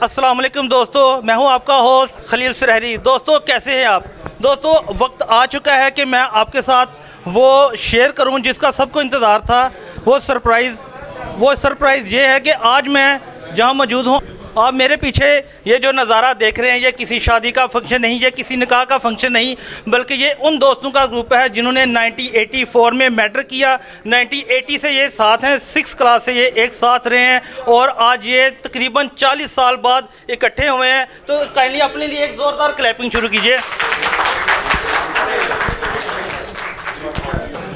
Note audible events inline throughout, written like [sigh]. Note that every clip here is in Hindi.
वालेकुम दोस्तों, मैं हूँ आपका होस्ट खलील सरहरी। दोस्तों, कैसे हैं आप? दोस्तों, वक्त आ चुका है कि मैं आपके साथ वो शेयर करूँ जिसका सबको इंतज़ार था। वो सरप्राइज़ वो सरप्राइज़ ये है कि आज मैं जहाँ मौजूद हूँ आप मेरे पीछे ये जो नज़ारा देख रहे हैं, ये किसी शादी का फ़ंक्शन नहीं, ये किसी निकाह का फ़ंक्शन नहीं, बल्कि ये उन दोस्तों का ग्रुप है जिन्होंने 1984 में मैटर किया। 1980 से ये साथ हैं सिक्स क्लास से ये एक साथ रहे हैं और आज ये तकरीबन 40 साल बाद इकट्ठे हुए हैं। तो काइंडली अपने लिए एक ज़ोरदार क्लैपिंग शुरू कीजिए।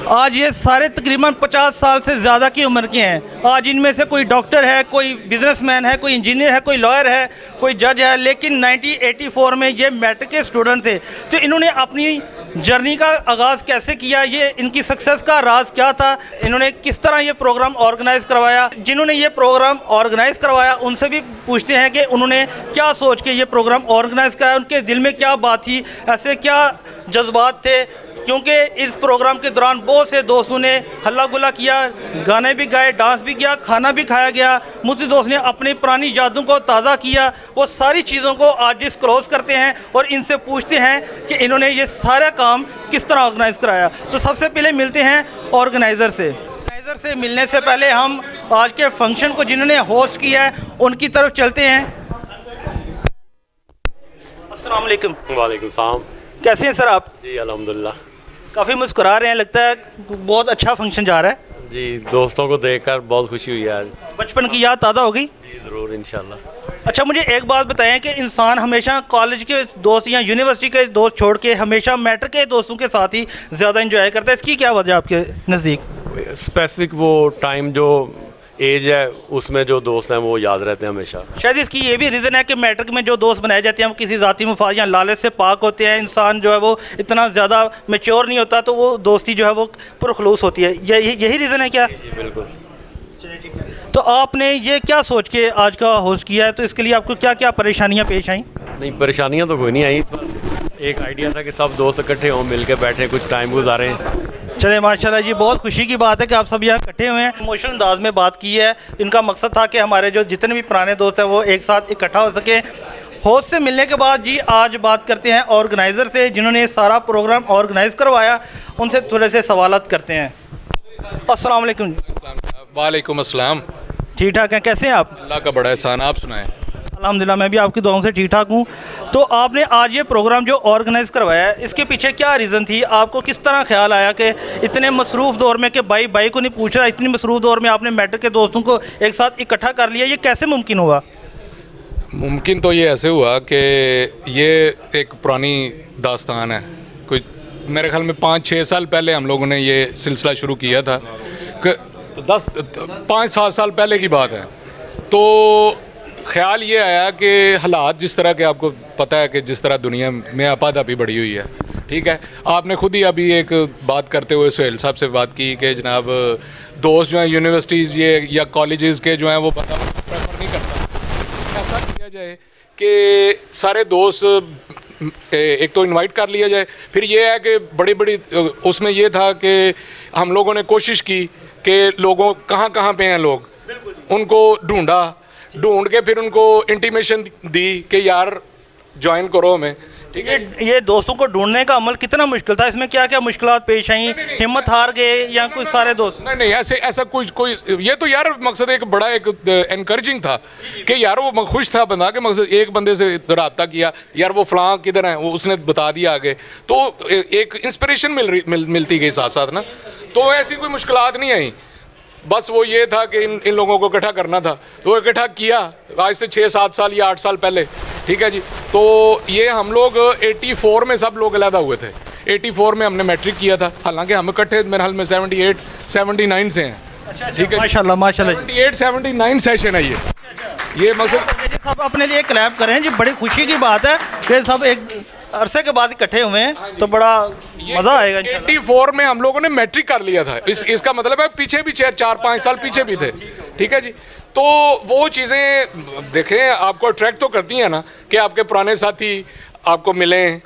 आज ये सारे तकरीबन 50 साल से ज़्यादा की उम्र के हैं। आज इनमें से कोई डॉक्टर है, कोई बिजनेसमैन है, कोई इंजीनियर है, कोई लॉयर है, कोई जज है, लेकिन 1984 में ये मैट्रिक के स्टूडेंट थे। तो इन्होंने अपनी जर्नी का आगाज़ कैसे किया, ये इनकी सक्सेस का राज क्या था, इन्होंने किस तरह ये प्रोग्राम ऑर्गेनाइज़ करवाया? जिन्होंने ये प्रोग्राम ऑर्गेनाइज़ करवाया, उनसे भी पूछते हैं कि उन्होंने क्या सोच के ये प्रोग्राम ऑर्गेनाइज़ कराया, उनके दिल में क्या बात थी, ऐसे क्या जज्बात थे क्योंकि इस प्रोग्राम के दौरान बहुत से दोस्तों ने हल्ला गुला किया गाने भी गाए डांस भी किया खाना भी खाया गया। मुझसे दोस्त ने अपनी पुरानी यादों को ताज़ा किया। वो सारी चीज़ों को आज डिस्क्लोज करते हैं और इनसे पूछते हैं कि इन्होंने ये सारा काम किस तरह ऑर्गेनाइज़ कराया। तो सबसे पहले मिलते हैं ऑर्गेनाइज़र से। ऑर्गेनाइज़र से मिलने से पहले हम आज के फ़ंक्शन को जिन्होंने होस्ट किया है उनकी तरफ़ चलते हैं। अस्सलाम वालेकुम। वालेकुम सलाम। कैसे हैं सर आप? जी अल्हम्दुलिल्लाह। काफ़ी मुस्कुरा रहे हैं लगता है बहुत अच्छा फ़ंक्शन जा रहा है। जी दोस्तों को देखकर बहुत खुशी हुई आज। बचपन की याद ताज़ा होगी? गई जी ज़रूर इनशाला अच्छा मुझे एक बात बताएँ कि इंसान हमेशा कॉलेज के दोस्त या यूनिवर्सिटी के दोस्त छोड़ के हमेशा मैटर के दोस्तों के साथ ही ज़्यादा इंजॉय करता है। इसकी क्या वजह आपके नज़दीक? स्पेसिफिक वो टाइम जो एज है उसमें जो दोस्त हैं वो याद रहते हैं हमेशा। शायद इसकी ये भी रीज़न है कि मैट्रिक में जो दोस्त बनाए जाते हैं वो किसी ज़ाती मुफाद या लालच से पाक होते हैं इंसान जो है वो इतना ज़्यादा मेच्योर नहीं होता तो वो दोस्ती जो है वो पुरखलूस होती है। यही यही रीज़न है क्या? जी बिल्कुल। तो आपने ये क्या सोच के आज का होस्ट किया है? तो इसके लिए आपको क्या क्या परेशानियाँ पेश आई? नहीं परेशानियाँ तो कोई नहीं आई एक आइडिया था कि सब दोस्त इकट्ठे हों मिल के बैठें कुछ टाइम गुजारें। चले माशाल्लाह जी बहुत खुशी की बात है कि आप सब यहाँ इकट्ठे हुए हैं। इमोशनल अंदाज में बात की है। इनका मकसद था कि हमारे जो जितने भी पुराने दोस्त हैं वो एक साथ इकट्ठा हो सके। होस्ट से मिलने के बाद जी आज बात करते हैं ऑर्गेनाइज़र से जिन्होंने सारा प्रोग्राम ऑर्गेनाइज़ करवाया। उनसे थोड़े से सवाल करते हैं। अस्सलाम वालेकुम अस्सलाम। ठीक ठाक हैं कैसे हैं आप? अल्लाह का बड़ा एहसान आप सुनाएँ। अल्हम्दुलिल्लाह मैं भी आपकी दुआओं से ठीक ठाक हूँ। तो आपने आज ये प्रोग्राम जो ऑर्गेनाइज़ करवाया है इसके पीछे क्या रीज़न थी? आपको किस तरह ख्याल आया कि इतने मसरूफ़ दौर में कि भाई भाई को नहीं पूछ रहा इतनी मसरूफ़ दौर में आपने मैटर के दोस्तों को एक साथ इकट्ठा कर लिया ये कैसे मुमकिन हुआ मुमकिन तो ये ऐसे हुआ कि ये एक पुरानी दास्तान है। कोई मेरे ख्याल में पाँच छः साल पहले हम लोगों ने ये सिलसिला शुरू किया था। कि दस पाँच सात साल पहले की बात है। तो ख्याल ये आया कि हालात जिस तरह के आपको पता है कि जिस तरह दुनिया में आपाधापी बढ़ी हुई है ठीक है? आपने खुद ही अभी एक बात करते हुए सुहेल साहब से बात की कि जनाब दोस्त जो हैं यूनिवर्सिटीज़ ये या कॉलेजेस के जो हैं वो बंदा प्रेफर नहीं करता। ऐसा किया जाए कि सारे दोस्त एक तो इनवाइट कर लिया जाए। फिर ये है कि बड़ी बड़ी उसमें ये था कि हम लोगों ने कोशिश की कि लोगों कहाँ कहाँ पे हैं लोग? उनको ढूंढा ढूंढ के फिर उनको इंटीमेशन दी कि यार ज्वाइन करो हमें। ठीक है? ये दोस्तों को ढूँढने का अमल कितना मुश्किल था? इसमें क्या क्या मुश्किल पेश आई? हिम्मत हार गए या कुछ सारे दोस्त? नहीं नहीं ऐसे ऐसा कुछ कोई ये तो यार मकसद एक बड़ा एक इनकरेजिंग था कि यार वो खुश था बंदा के मकसद एक बंदे से रबता किया यार वो फलां किधर है? वो उसने बता दिया आगे। तो एक इंस्परेशन मिल रही मिल, मिलती गई साथ साथ ना। तो ऐसी कोई मुश्किल नहीं आई। बस वो ये था कि इन इन लोगों को इकट्ठा करना था। तो इकट्ठा किया आज से छः सात साल या आठ साल पहले। ठीक है जी? तो ये हम लोग 84 में सब लोग अलहदा हुए थे। 84 में हमने मैट्रिक किया था। हालाँकि हम इकट्ठे मेरे हाल में 78 79 से हैं। ठीक है माशाल्लाह माशाल्लाह। 78 79 सेशन है ये। ये मकसद सब अपने लिए क्लैप करें जी बड़ी खुशी की बात है कि सब एक अरसे के बाद इकट्ठे हुए हैं तो बड़ा मज़ा आएगा एट्टी फोर में हम लोगों ने मैट्रिक कर लिया था। इस इसका मतलब है पीछे भी चार चार पाँच साल पीछे भी थे। ठीक है जी? तो वो चीज़ें देखें आपको अट्रैक्ट तो करती हैं ना कि आपके पुराने साथी आपको मिलें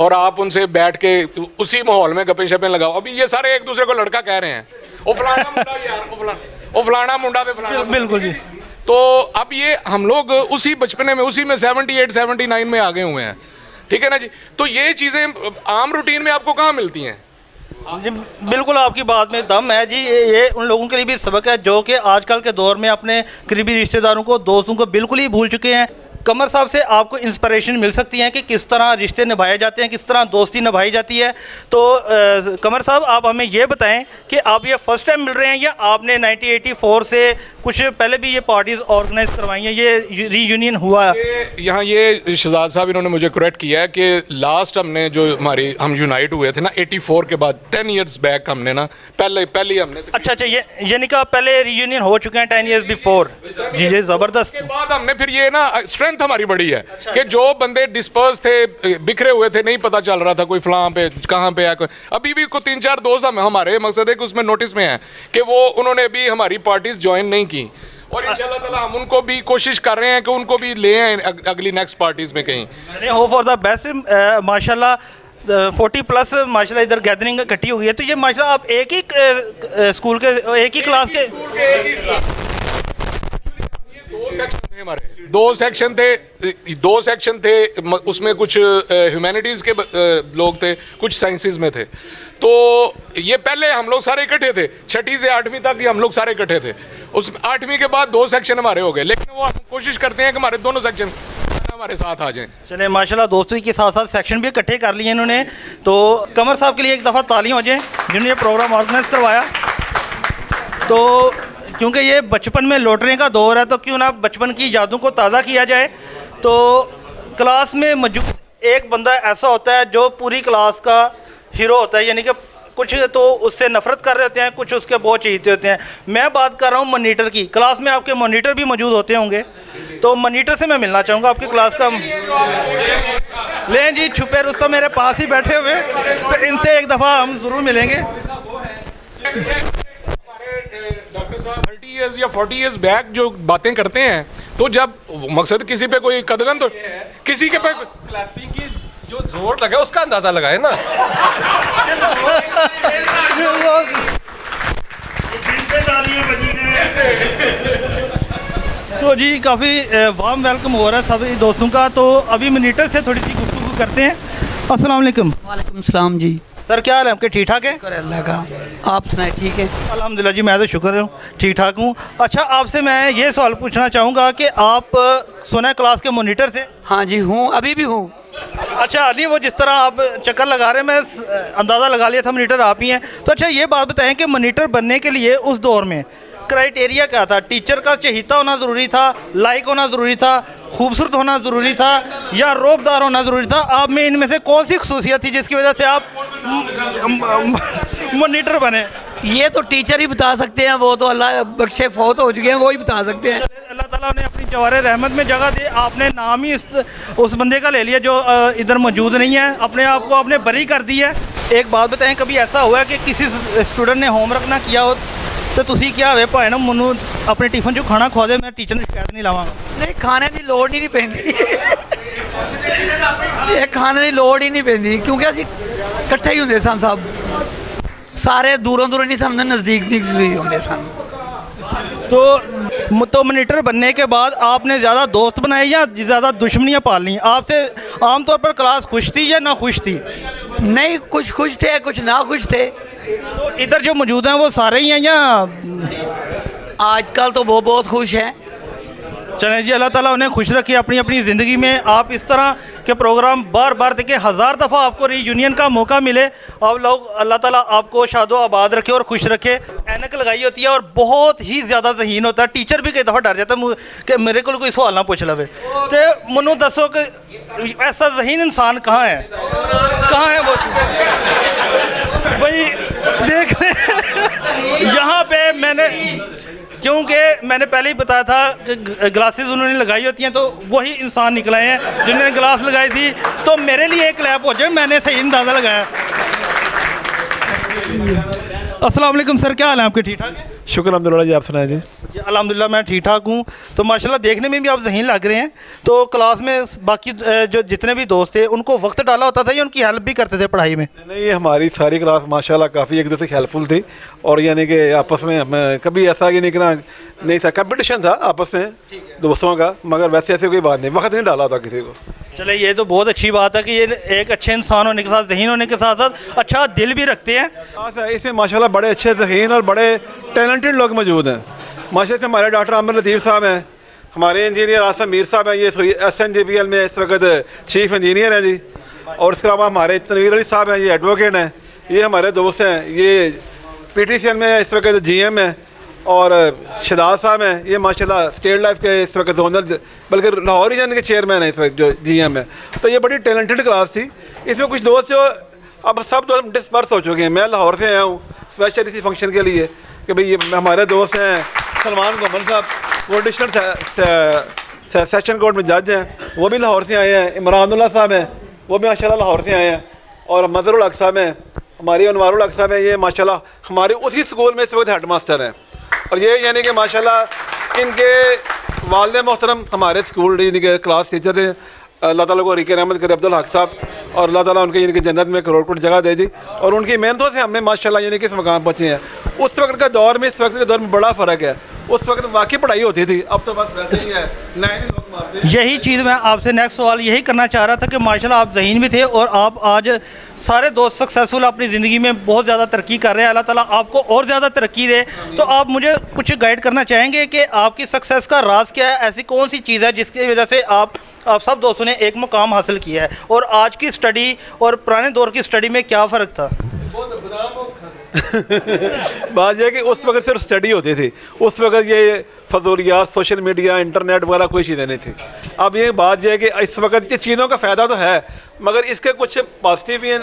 और आप उनसे बैठ के उसी माहौल में गपें शपें लगाओ। अभी ये सारे एक दूसरे को लड़का कह रहे हैं। वो फलाना मुंडा यार फलाना मुंडा पे फलाना बिल्कुल जी। तो अब ये हम लोग उसी बचपने में उसी में 78 79 में आ गए हुए हैं। ठीक है ना जी? तो ये चीज़ें आम रूटीन में आपको कहाँ मिलती हैं? जी बिल्कुल आपकी बात में दम है जी। ये, ये उन लोगों के लिए भी सबक है जो कि आजकल के दौर में अपने करीबी रिश्तेदारों को दोस्तों को बिल्कुल ही भूल चुके हैं। कमर साहब से आपको इंस्पिरेशन मिल सकती है कि किस तरह रिश्ते निभाए जाते हैं किस तरह दोस्ती निभाई जाती है। तो अ, कमर साहब आप हमें ये बताएँ कि आप ये फ़र्स्ट टाइम मिल रहे हैं या आपने 1984 से कुछ पहले भी ये पार्टीज़ ऑर्गेनाइज करवाई हैं? ये रीयूनियन हुआ। यहाँ ये शहजाद साहब इन्होंने मुझे करेक्ट किया है कि लास्ट हमने जो हमारी हम यूनाइट हुए थे ना 84 के बाद 10 इयर्स बैक हमने ना पहले पहले हमने अच्छा अच्छा ये यानी कि पहले रीयूनियन हो चुके हैं टेन ईयर्स बिफोर जी जी ज़बरदस्त। बाद हमने फिर ये ना स्ट्रेंथ हमारी बड़ी है कि जो बंदे डिस्पर्स थे बिखरे हुए थे नहीं पता चल रहा था कोई फलां पे कहाँ पे है अभी भी कोई तीन चार दोस्त हम हमारे मकसद है कि उसमें नोटिस में है कि वो उन्होंने अभी हमारी पार्टीज़ ज्वाइन नहीं की। और इंशाल्लाह ताला हम उनको भी कोशिश कर रहे हैं कि उनको भी ले आए अग- अगली नेक्स्ट पार्टीज़ में कहीं। चलिए हो फॉर द बेस्ट माशाल्लाह फोर्टी प्लस माशाल्लाह इधर गैदरिंग इकट्ठी हुई है। तो ये माशाल्लाह आप एक ही स्कूल के एक ही क्लास के दो सेक्शन थे हमारे। दो सेक्शन थे, दो सेक्शन थे उसमें कुछ ह्यूमैनिटीज़ के लोग थे, कुछ साइंसेज में थे। तो ये पहले हम लोग सारे इकट्ठे थे। छठी से आठवीं तक ही हम लोग सारे इकट्ठे थे। उस आठवीं के बाद दो सेक्शन हमारे हो गए। लेकिन वो हम कोशिश करते हैं कि हमारे दोनों सेक्शन हमारे साथ आ जाएँ। चले माशाल्लाह, दोस्तों के साथ साथ सेक्शन भी इकट्ठे कर लिए इन्होंने। तो कमर साहब के लिए एक दफ़ा तालियाँ हो जाए, जिन्होंने ये प्रोग्राम ऑर्गेनाइज करवाया। तो क्योंकि ये बचपन में लौटने का दौर है तो क्यों ना बचपन की यादों को ताज़ा किया जाए। तो क्लास में मौजूद एक बंदा ऐसा होता है जो पूरी क्लास का हीरो होता है, यानी कि कुछ तो उससे नफरत कर रहे होते हैं, कुछ उसके बहुत चहीते होते हैं। मैं बात कर रहा हूँ मोनीटर की। क्लास में आपके मोनीटर भी मौजूद होते होंगे। तो मोनीटर से मैं मिलना चाहूँगा आपकी क्लास का। लें जी, छुपे रुस्तम मेरे पास ही बैठे हुए तो इनसे एक दफ़ा हम ज़रूर मिलेंगे। साहब थर्टी ईयर्स या फोर्टी ईयर्स बैक जो बातें करते हैं तो जब मकसद किसी पे कोई कदगन तो किसी के पे क्लैपिंग की जो ज़ोर लगा उसका अंदाज़ा लगाए ना। तो जी काफ़ी वार्म वेलकम हो रहा है सभी दोस्तों का। तो अभी मिनीटर से थोड़ी सी गुफ्तु करते हैं। अस्सलाम वालेकुम। वालेकुम सलाम जी। सर क्या हाल है आपके? ठीक ठाक है? अल्लाह का। आप सुनाए ठीक है? अलहमदिल्ला जी मैं तो शुक्र हूँ ठीक ठाक हूँ। अच्छा आपसे मैं ये सवाल पूछना चाहूँगा कि आप सुना क्लास के मोनीटर थे? हाँ जी हूँ अभी भी हूँ। अच्छा अली वो जिस तरह आप चक्कर लगा रहे हैं मैं अंदाज़ा लगा लिया था मोनीटर आप ही हैं। तो अच्छा ये बात बताएँ कि मोनीटर बनने के लिए उस दौर में क्राइटेरिया क्या था। टीचर का चहिता होना ज़रूरी था लाइक होना ज़रूरी था खूबसूरत होना ज़रूरी था या रोबदार होना ज़रूरी था। आप में इनमें से कौन सी खसूसियत थी जिसकी वजह से आप मोनीटर बने? ये तो टीचर ही बता सकते हैं वो तो अल्लाह बख्शे फौत हो चुके हैं वो ही बता सकते हैं। अल्लाह ताला ने अपनी जवार रहमत में जगह दी आपने नाम ही इस उस बंदे का ले लिया जो इधर मौजूद नहीं है अपने आप को आपने बरी कर दी है। एक बात बताएँ कभी ऐसा हुआ है कि किसी स्टूडेंट ने होमवर्क ना किया हो? तो ਤੁਸੀਂ ਕੀ ਹੋਵੇ ਭਾਵੇਂ ਨਾ ਮੈਨੂੰ ਆਪਣੇ ਟਿਫਨ 'ਚ ਖਾਣਾ ਖਵਾ ਦੇ ਮੈਂ ਟੀਚਰ ਨੂੰ ਸ਼ਿਕਾਇਤ ਨਹੀਂ ਲਾਵਾਂਗਾ ਨਹੀਂ ਖਾਣੇ ਦੀ ਲੋੜ ਹੀ ਨਹੀਂ ਪੈਂਦੀ ਇਹ ਖਾਣੇ ਦੀ ਲੋੜ ਹੀ ਨਹੀਂ ਪੈਂਦੀ ਕਿਉਂਕਿ ਅਸੀਂ ਇਕੱਠੇ ਹੀ ਹੁੰਦੇ ਸਨ ਸਭ ਸਾਰੇ ਦੂਰੋਂ ਦੂਰੋਂ ਨਹੀਂ ਸਾਨੂੰ ਨਜ਼ਦੀਕ ਨਜ਼ਦੀਕ ਹੁੰਦੇ ਸਨ तो म- तो मॉनिटर बनने के बाद आपने ज़्यादा दोस्त बनाए या ज़्यादा दुश्मनियाँ पाल ली आपसे आमतौर पर क्लास खुश थी या ना खुश थी नहीं कुछ खुश थे कुछ ना खुश थे तो इधर जो मौजूद हैं वो सारे ही हैं या आजकल तो वो बहुत खुश हैं। चले जी अल्लाह ताला उन्हें खुश रखे अपनी अपनी ज़िंदगी में। आप इस तरह के प्रोग्राम बार बार देखें हज़ार दफ़ा आपको रीयूनियन का मौका मिले और लोग अल्लाह ताला आपको शादो आबाद रखे और खुश रखे। ऐनक लगाई होती है और बहुत ही ज़्यादा जहीन होता है। टीचर भी कई दफ़ा डर जाता है कि मेरे को कोई सवाल ना पूछ लवे। तो मनु दसो कि ऐसा जहीन इंसान कहाँ है? कहाँ है वो? भाई देख ले। यहाँ पे मैंने क्योंकि मैंने पहले ही बताया था कि ग्लासेस उन्होंने लगाई होती हैं तो वही इंसान निकले हैं जिन्होंने ग्लास लगाई थी। तो मेरे लिए एक लैब हो जाए मैंने सही अंदाज़ा लगाया। असलम वालेकुम सर क्या हाल है आपके? ठीक ठाक शुक्र अलहमदिल्ला जी आप सुनाए जी। अल्हम्दुलिल्लाह मैं ठीक ठाक हूँ। तो माशाल्लाह देखने में भी आप जहीन लग रहे हैं। तो क्लास में बाकी जो जितने भी दोस्त थे उनको वक्त डाला होता था या उनकी हेल्प भी करते थे पढ़ाई में? नहीं ये हमारी सारी क्लास माशाल्लाह काफ़ी एक दूसरे की हेल्पफुल थी। और यानी कि आपस में हमें कभी ऐसा कि कि नहीं था कंपटीशन था आपस में दोस्तों का मगर वैसे ऐसे कोई बात नहीं वक्त नहीं डाला था किसी को। चले ये तो बहुत अच्छी बात है कि ये एक अच्छे इंसान होने के साथ जहीन होने के साथ साथ अच्छा दिल भी रखते हैं। इसमें माशाल्लाह बड़े अच्छे जहीन और बड़े टैलेंटेड लोग मौजूद हैं। माशा से हमारे डॉक्टर आमिर लतीफ़ साहब हैं। हमारे इंजीनियर आसम मीर साहब हैं। ये S N G P L में इस वक्त चीफ इंजीनियर हैं जी। और इसके अलावा हमारे तनवीर अली साहब हैं, ये एडवोकेट हैं। ये हमारे दोस्त हैं। ये पी टी सी एल में इस वक्त जी एम हैं। और शदाज साहब हैं। ये माशाल्लाह स्टेट लाइफ के इस वक्त जोनल बल्कि लाहौर रीजन के चेयरमैन हैं इस वक्त जो जी एम है। तो ये बड़ी टैलेंटेड क्लास थी। इसमें कुछ दोस्त जो अब सब दोस्त डिस्पर्स हो चुके हैं। मैं लाहौर से आया हूँ स्पेशल इसी फ़ंक्शन के लिए। कि भाई ये हमारे दोस्त हैं, सलमान गोमल साहब वो एडिशनल सेशन कोर्ट में जज हैं, वो भी लाहौर से आए हैं इमरानुल्ला साहब हैं, वो भी माशाल्लाह लाहौर से आए हैं, और मजरुल हक साहब हैं, हमारी अनवारुल साहब हैं, ये माशाल्लाह हमारे उसी स्कूल में इस वक्त हेड मास्टर हैं। और ये यानी कि माशाल्लाह इनके वालद मोहतरम हमारे स्कूल यानी कि क्लास टीचर थे अल्लाह ताला को रिके रहमत करे अब्दुल हक साहब। और अल्लाह ताला उनके यानी कि जन्नत में करोड़ करोड़ जगह दे दी। और उनकी मेहनतों से हमने माशाल्लाह यानी कि इस मकाम पहुँचे हैं। उस वक्त का दौर में इस वक्त के दौर में बड़ा फ़र्क है। उस वक्त वाकई पढ़ाई होती थी। अब तो बस वैसे ही है। नए नए लोग मारते हैं। यही चीज़ मैं आपसे नेक्स्ट सवाल यही करना चाह रहा था कि माशाल्लाह आप जहीन भी थे और आप आज सारे दोस्त सक्सेसफुल अपनी ज़िंदगी में बहुत ज़्यादा तरक्की कर रहे हैं। अल्लाह ताला आपको और ज़्यादा तरक्की दे। तो आप मुझे कुछ गाइड करना चाहेंगे कि आपकी सक्सेस का राज क्या है? ऐसी कौन सी चीज़ है जिसकी वजह से आप आप सब दोस्तों ने एक मुकाम हासिल किया है। और आज की स्टडी और पुराने दौर की स्टडी में क्या फ़र्क था? [laughs] बात यह कि उस वक्त सिर्फ़ स्टडी होती थी। उस वक्त ये फजूलियात सोशल मीडिया इंटरनेट वगैरह कोई चीज़ें नहीं थी। अब ये बात यह है कि इस वक्त ये चीज़ों का फ़ायदा तो है, मगर इसके कुछ पॉजिटिव भी हैं,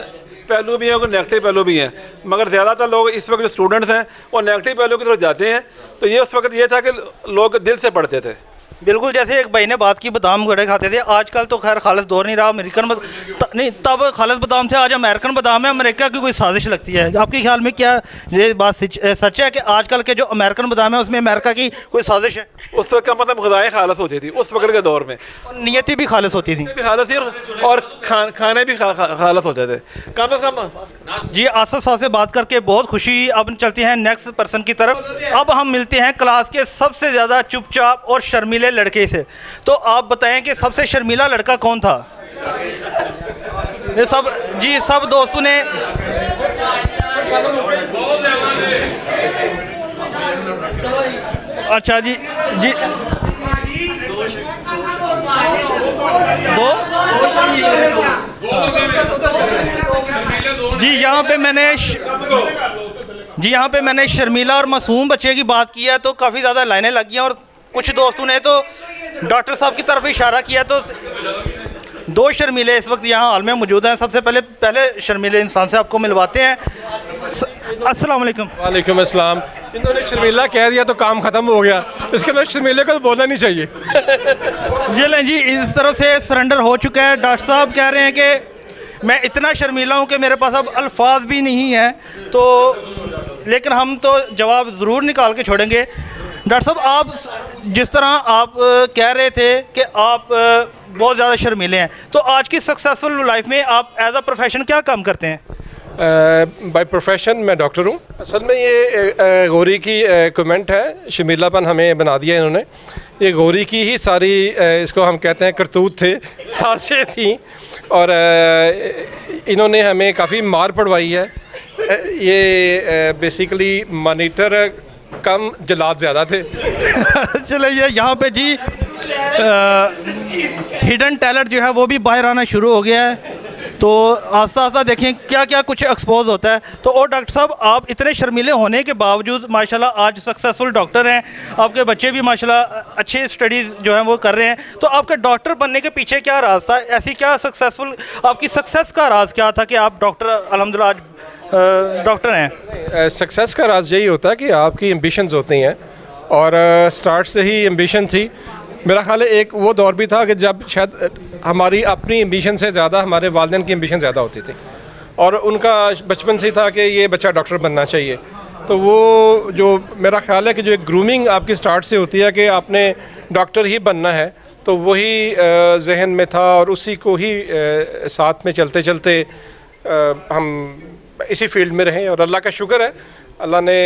पहलू भी हैं और नेगेटिव पहलू भी हैं। मगर ज़्यादातर लोग इस वक्त जो स्टूडेंट्स हैं, वो नेगेटिव पहलू की तरफ़ जाते हैं। तो ये उस वक्त ये था कि लोग दिल से पढ़ते थे। बिल्कुल जैसे एक भाई ने बात की बादाम गड़े खाते थे। आजकल तो खैर खालस दौर नहीं रहा अमेरिकन बद... त, नहीं तब खालस बादाम थे आज अमेरिकन बादाम है अमेरिका की कोई साजिश लगती है। आपके ख्याल में क्या ये बात सच, है कि आजकल के जो अमेरिकन बादाम है उसमें अमेरिका की कोई साजिश है? उस वक्त का मतलब गजाएँ खालस होती थी उस वक्त के दौर में। और नियति भी खालस होती थी। खालस और खाने भी खालस होते थे। कम अज़ कम जी आसद साहब से बात करके बहुत खुशी। अब चलते हैं नेक्स्ट पर्सन की तरफ़। अब हम मिलते हैं क्लास के सबसे ज़्यादा चुपचाप और शर्मीले लड़के से। तो आप बताएँ कि सबसे शर्मीला लड़का कौन था? ये सब जी, सब दोस्तों ने अच्छा जी जी। दो? जी, यहाँ पे मैंने श... जी, यहाँ पे मैंने शर्मीला और मासूम बच्चे की बात की है तो काफ़ी ज़्यादा लाइनें लगी हैं और कुछ दोस्तों ने तो डॉक्टर साहब की तरफ़ इशारा किया तो दो शर्मीले इस वक्त यहाँ हॉल में मौजूद हैं। सबसे पहले पहले शर्मीले इंसान से आपको मिलवाते हैं। अस्सलाम वालेकुम। वालेकुम अस्सलाम। इन्होंने शर्मिला कह दिया तो काम खत्म हो गया। इसके अंदर शर्मिले को तो बोलना नहीं चाहिए। [laughs] ये लें जी इस तरह से सरेंडर हो चुका है। डॉक्टर साहब कह रहे हैं कि मैं इतना शर्मीला हूँ कि मेरे पास अब अल्फाज भी नहीं हैं। तो लेकिन हम तो जवाब ज़रूर निकाल के छोड़ेंगे। डॉक्टर साहब आप जिस तरह आप कह रहे थे कि आप बहुत ज़्यादा शर्मीले हैं तो आज की सक्सेसफुल लाइफ में आप एज अ प्रोफेशन क्या काम करते हैं? बाय uh, प्रोफेशन मैं डॉक्टर हूँ। असल में ये गौरी की कमेंट है शमीलापन हमें बना दिया इन्होंने। ये गौरी की ही सारी इसको हम कहते हैं करतूत थे [laughs] साजिशें थी। और इन्होंने हमें काफ़ी मार पड़वाई है। ये बेसिकली मॉनिटर कम जलाद ज़्यादा थे। [laughs] चलिए यहाँ पे जी हिडन टैलेंट जो है वो भी बाहर आना शुरू हो गया है। तो आस्ता आस्ता देखें क्या क्या कुछ एक्सपोज होता है। तो और डॉक्टर साहब, आप इतने शर्मीले होने के बावजूद माशाल्लाह आज सक्सेसफुल डॉक्टर हैं। आपके बच्चे भी माशाल्लाह अच्छे स्टडीज़ जो हैं वो कर रहे हैं। तो आपके डॉक्टर बनने के पीछे क्या राज था ऐसी क्या सक्सेसफुल आपकी सक्सेस का राज क्या था कि आप डॉक्टर अलहमदिल्ला आज डॉक्टर हैं। सक्सेस का राज यही होता है कि आपकी एम्बिशंस होती हैं और स्टार्ट से ही एम्बिशन थी। मेरा ख्याल है एक वो दौर भी था कि जब शायद हमारी अपनी एम्बिशन से ज़्यादा हमारे वालदेन की एम्बिशन ज़्यादा होती थी। और उनका बचपन से ही था कि ये बच्चा डॉक्टर बनना चाहिए। तो वो जो मेरा ख्याल है कि जो एक ग्रूमिंग आपकी स्टार्ट से होती है कि आपने डॉक्टर ही बनना है तो वही जहन में था और उसी को ही साथ में चलते चलते हम इसी फ़ील्ड में रहें और अल्लाह का शुक्र है, अल्लाह ने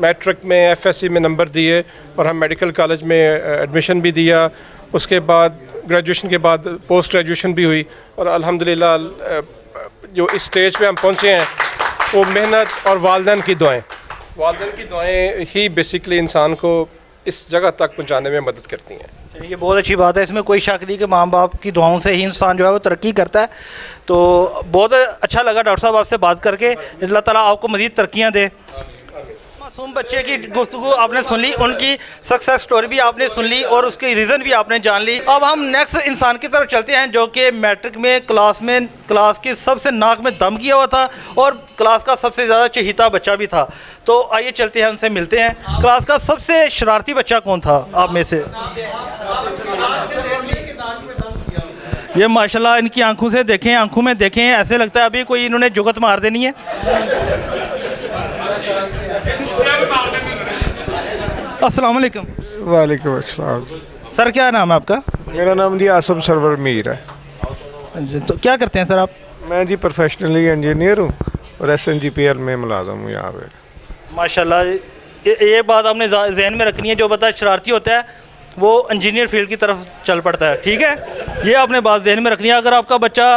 मैट्रिक में एफएससी में नंबर दिए और हम मेडिकल कॉलेज में एडमिशन भी दिया। उसके बाद ग्रेजुएशन के बाद पोस्ट ग्रेजुएशन भी हुई और अल्हम्दुलिल्लाह जो इस स्टेज पे हम पहुँचे हैं, वो मेहनत और वालदेन की दुआएँ। वालदेन की दुआएँ ही बेसिकली इंसान को इस जगह तक पहुँचाने में मदद करती हैं। ये बहुत अच्छी बात है। इसमें कोई शक नहीं कि माँ बाप की दुआओं से ही इंसान जो है वो तरक्की करता है। तो बहुत अच्छा लगा डॉक्टर साहब आपसे बात करके। अल्लाह ताला आपको मज़ीद तरक्याँ दे। मासूम बच्चे की गुफ्तु आपने सुन ली, उनकी सक्सेस स्टोरी भी आपने सुन ली और उसकी रीज़न भी आपने जान ली। अब हम नेक्स्ट इंसान की तरफ़ चलते हैं जो कि मैट्रिक में क्लास में क्लास के सबसे नाक में दम किया हुआ था और क्लास का सबसे ज़्यादा चहीता बच्चा भी था। तो आइए चलते हैं, उनसे मिलते हैं। क्लास का सबसे शरारती बच्चा कौन था, आप में से? ये माशाल्लाह इनकी आँखों से देखें, आँखों में देखें, ऐसे लगता है अभी कोई इन्होंने जुगत मार देनी है। अस्सलाम वालेकुम वालेकुम अस्सलाम। सर क्या नाम है आपका? मेरा नाम जी आसम सरवर मीर है। तो क्या करते हैं सर आप? मैं जी प्रोफेशनली इंजीनियर हूँ और S N G P L में मुलाजम हूँ यहाँ पे। माशाल्लाह ये ये बात आपने जहन में रखनी है जो बता शरारती होता है वो इंजीनियर फ़ील्ड की तरफ़ चल पड़ता है ठीक है? ये आपने बात जहन में रखनी है अगर आपका बच्चा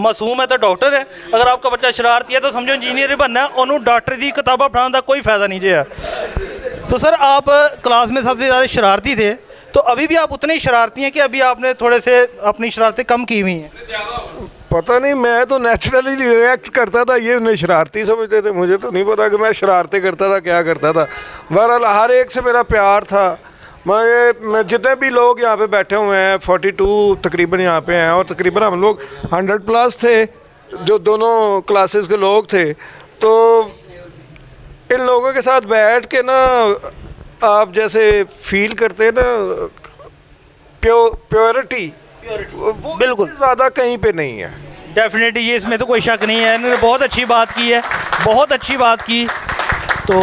मासूम है तो डॉक्टर है अगर आपका बच्चा शरारती है तो समझो इंजीनियर ही बनना है उन्होंने डॉक्टर की किताबा पढ़ाने का कोई फ़ायदा नहीं है। तो सर, आप क्लास में सबसे ज़्यादा शरारती थे तो अभी भी आप उतने शरारती हैं कि अभी आपने थोड़े से अपनी शरारतें कम की हुई हैं? पता नहीं, मैं तो नेचुरली रिएक्ट करता था, ये उन्हें शरारती समझते थे, मुझे तो नहीं पता कि मैं शरारतें करता था, क्या करता था। बहरहाल, हर एक से मेरा प्यार था। मैं जितने भी लोग यहाँ पे बैठे हुए हैं 42 तकरीबन यहाँ पे हैं, और तकरीबन हम लोग 100 प्लस थे, जो दोनों क्लासेस के लोग थे तो इन लोगों के साथ बैठ के ना आप जैसे फील करते हैं ना प्यो प्योरिटी बिल्कुल। ज़्यादा कहीं पे नहीं है। डेफिनेटली ये इसमें तो कोई शक नहीं है। इन्होंने बहुत अच्छी बात की है बहुत अच्छी बात की। तो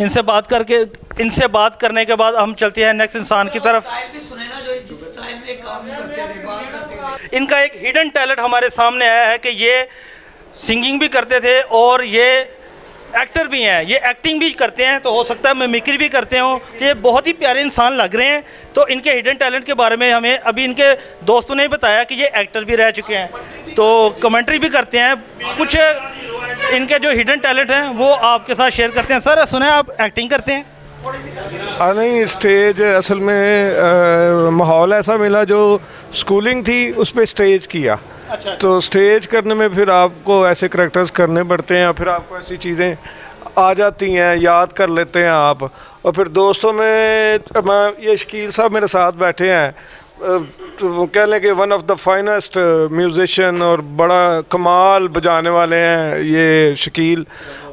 इनसे बात करके इनसे बात करने के बाद हम चलते हैं नेक्स्ट इंसान की तरफ़। इनका एक हिडन टैलेंट हमारे सामने आया है कि ये सिंगिंग भी करते थे और ये एक्टर भी हैं, ये एक्टिंग भी करते हैं तो हो सकता है मिमिक्री भी करते हो। तो ये बहुत ही प्यारे इंसान लग रहे हैं। तो इनके हिडन टैलेंट के बारे में हमें, अभी इनके दोस्तों ने बताया कि ये एक्टर भी रह चुके हैं। तो कमेंट्री भी करते हैं। कुछ इनके जो हिडन टैलेंट हैं, वो आपके साथ शेयर करते हैं। सर सुने आप एक्टिंग करते हैं? हाँ नहीं स्टेज असल में माहौल ऐसा मिला जो स्कूलिंग थी, उस पर स्टेज किया। तो स्टेज करने में फिर आपको ऐसे करेक्टर्स करने पड़ते हैं फिर आपको ऐसी चीज़ें आ जाती हैं याद कर लेते हैं आप। और फिर दोस्तों में मैं ये शकील साहब मेरे साथ बैठे हैं। तो कह लें कि one of the finest musician और बड़ा कमाल बजाने वाले हैं ये शकील।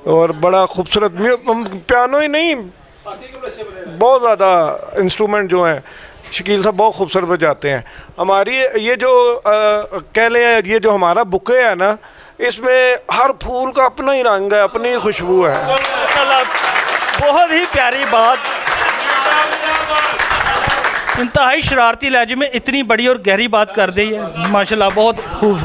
और बड़ा खूबसूरत पियानो ही नहीं बहुत ज़्यादा इंस्ट्रूमेंट जो हैं। शकील साहब बहुत खूबसूरत बजाते हैं। हमारी ये जो अ, कह लें ये जो हमारा बुके है ना इसमें हर फूल का अपना ही रंग है अपनी ही खुशबू है। बहुत ही प्यारी बात। इंतहाई शरारती लहजे में इतनी बड़ी और गहरी बात कर दी है। माशाल्लाह बहुत खूब।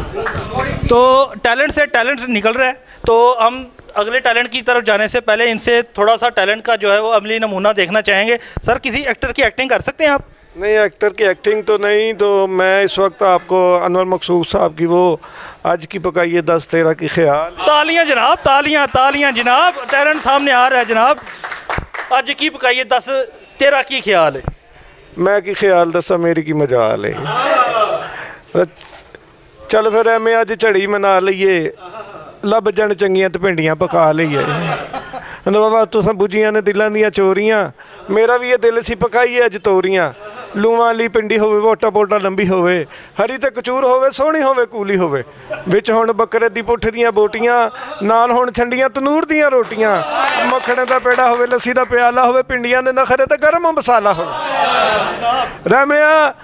तो टैलेंट से टैलेंट निकल रहा है। तो हम अगले टैलेंट की तरफ़ जाने से पहले इनसे थोड़ा सा टैलेंट का जो है वो अमली नमूना देखना चाहेंगे। सर किसी एक्टर की एक्टिंग कर सकते हैं आप? नहीं एक्टर की एक्टिंग तो नहीं तो मैं इस वक्त आपको अनवर मकसूद साहब की वो आज की पकाइए दस तेरह की ख्याल। तालियाँ जनाब तालियाँ तालियाँ जनाब टैलेंट सामने आ रहा है जनाब। अज की पकाइए दस तेरह की ख्याल। है मैं की ख्याल दसा मेरी की मज़ा है। चल फिर एवं अज झड़ी मना लीए लभ जन तो तपिंडियाँ पका लीए बाबा तुसा बुझियाँ ने दिलों दियाँ चोरियाँ। मेरा भी यह दिल सी पकाइए अज तोरियाँ। ਅੱਜ ਲੂਆਂ ਲਈ ਪਿੰਡੀ ਹੋਵੇ, ਵੋਟਾ ਪੋਟਾ ਲੰਬੀ ਹੋਵੇ, ਹਰੀ ਤੇ ਕਚੂਰ ਹੋਵੇ, ਸੋਹਣੀ ਹੋਵੇ, ਕੂਲੀ ਹੋਵੇ। ਵਿੱਚ ਹੁਣ ਬੱਕਰੇ ਦੀ ਪੁੱਠ ਦੀਆਂ ਬੋਟੀਆਂ, ਨਾਲ ਹੁਣ ਛੰਡੀਆਂ ਤਨੂਰ ਦੀਆਂ ਰੋਟੀਆਂ। ਮੱਖਣ ਦਾ ਪੇੜਾ ਹੋਵੇ, ਲੱਸੀ ਦਾ ਪਿਆਲਾ ਹੋਵੇ, ਪਿੰਡੀਆਂ ਦੇ ਨਖਰੇ ਤੇ ਗਰਮ ਮਸਾਲਾ ਹੋਵੇ। ਰਹਿਮਿਆ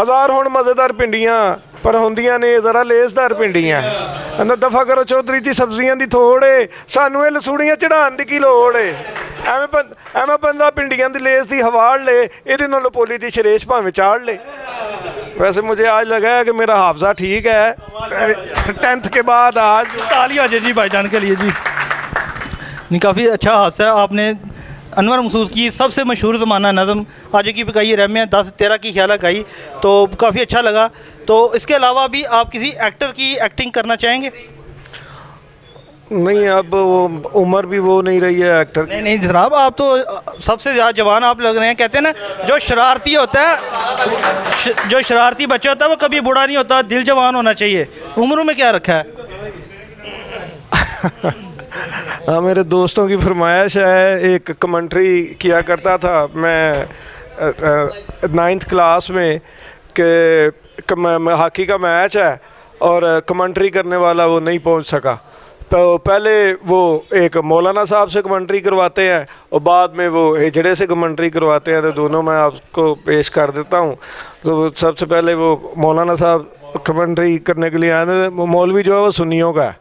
ਹਜ਼ਾਰ ਹੁਣ ਮਜ਼ੇਦਾਰ ਪਿੰਡੀਆਂ ਪਰ ਹੁੰਦੀਆਂ ਨੇ ਜ਼ਰਾ ਲੇਸਦਾਰ ਪਿੰਡੀਆਂ ਅੰਦਰ ਦਫਾ ਕਰੋ ਚੌਧਰੀ ਜੀ ਸਬਜ਼ੀਆਂ ਦੀ ਥੋੜ ਏ ਸਾਨੂੰ ਇਹ ਲਸੂੜੀਆਂ ਚੜਾਉਣ ਦੀ ਕੀ ਲੋੜ ਏ ਐਵੇਂ ਬੰ- ਐਵੇਂ ਬੰਦਾ ਪਿੰਡੀਆਂ ਦੀ ਲੇਸ ਦੀ ਹਵਾੜ ਲੇ ਇਹਦੇ ਨਾਲ ਪੋਲੀ ਦੀ ਸ਼ਰੇਸ਼ ਭਾਵੇਂ ਚਾੜ ਲੇ वैसे मुझे आज लगा है कि मेरा हाफजा ठीक है टेंथ के बाद आज ताली आ जाए जी भाईजान के लिए जी नहीं काफ़ी अच्छा हादसा है आपने अनवर महसूस की सबसे मशहूर ज़माना नज़म। आज की पकाई रहमे दस तेरह की ख्याल गाई। तो काफ़ी अच्छा लगा। तो इसके अलावा भी आप किसी एक्टर की एक्टिंग करना चाहेंगे? नहीं अब वो उम्र भी वो नहीं रही है एक्टर नहीं नहीं जनाब आप तो सबसे ज़्यादा जवान आप लग रहे हैं। कहते हैं ना जो शरारती होता है जो शरारती बच्चा होता है वो कभी बूढ़ा नहीं होता दिल जवान होना चाहिए। उम्र में क्या रखा है? [laughs] हाँ मेरे दोस्तों की फरमाइश है एक कमेंट्री किया करता था मैं नाइन्थ क्लास में कि हॉकी का मैच है और कमेंट्री करने वाला वो नहीं पहुँच सका। तो पहले वो एक मौलाना साहब से कमेंट्री करवाते हैं और बाद में वो हिजड़े से कमेंट्री करवाते हैं तो दोनों मैं आपको पेश कर देता हूँ। तो सबसे पहले वो मौलाना साहब कमेंट्री करने के लिए आए थे मौलवी जो है वो सुन्नियों का है।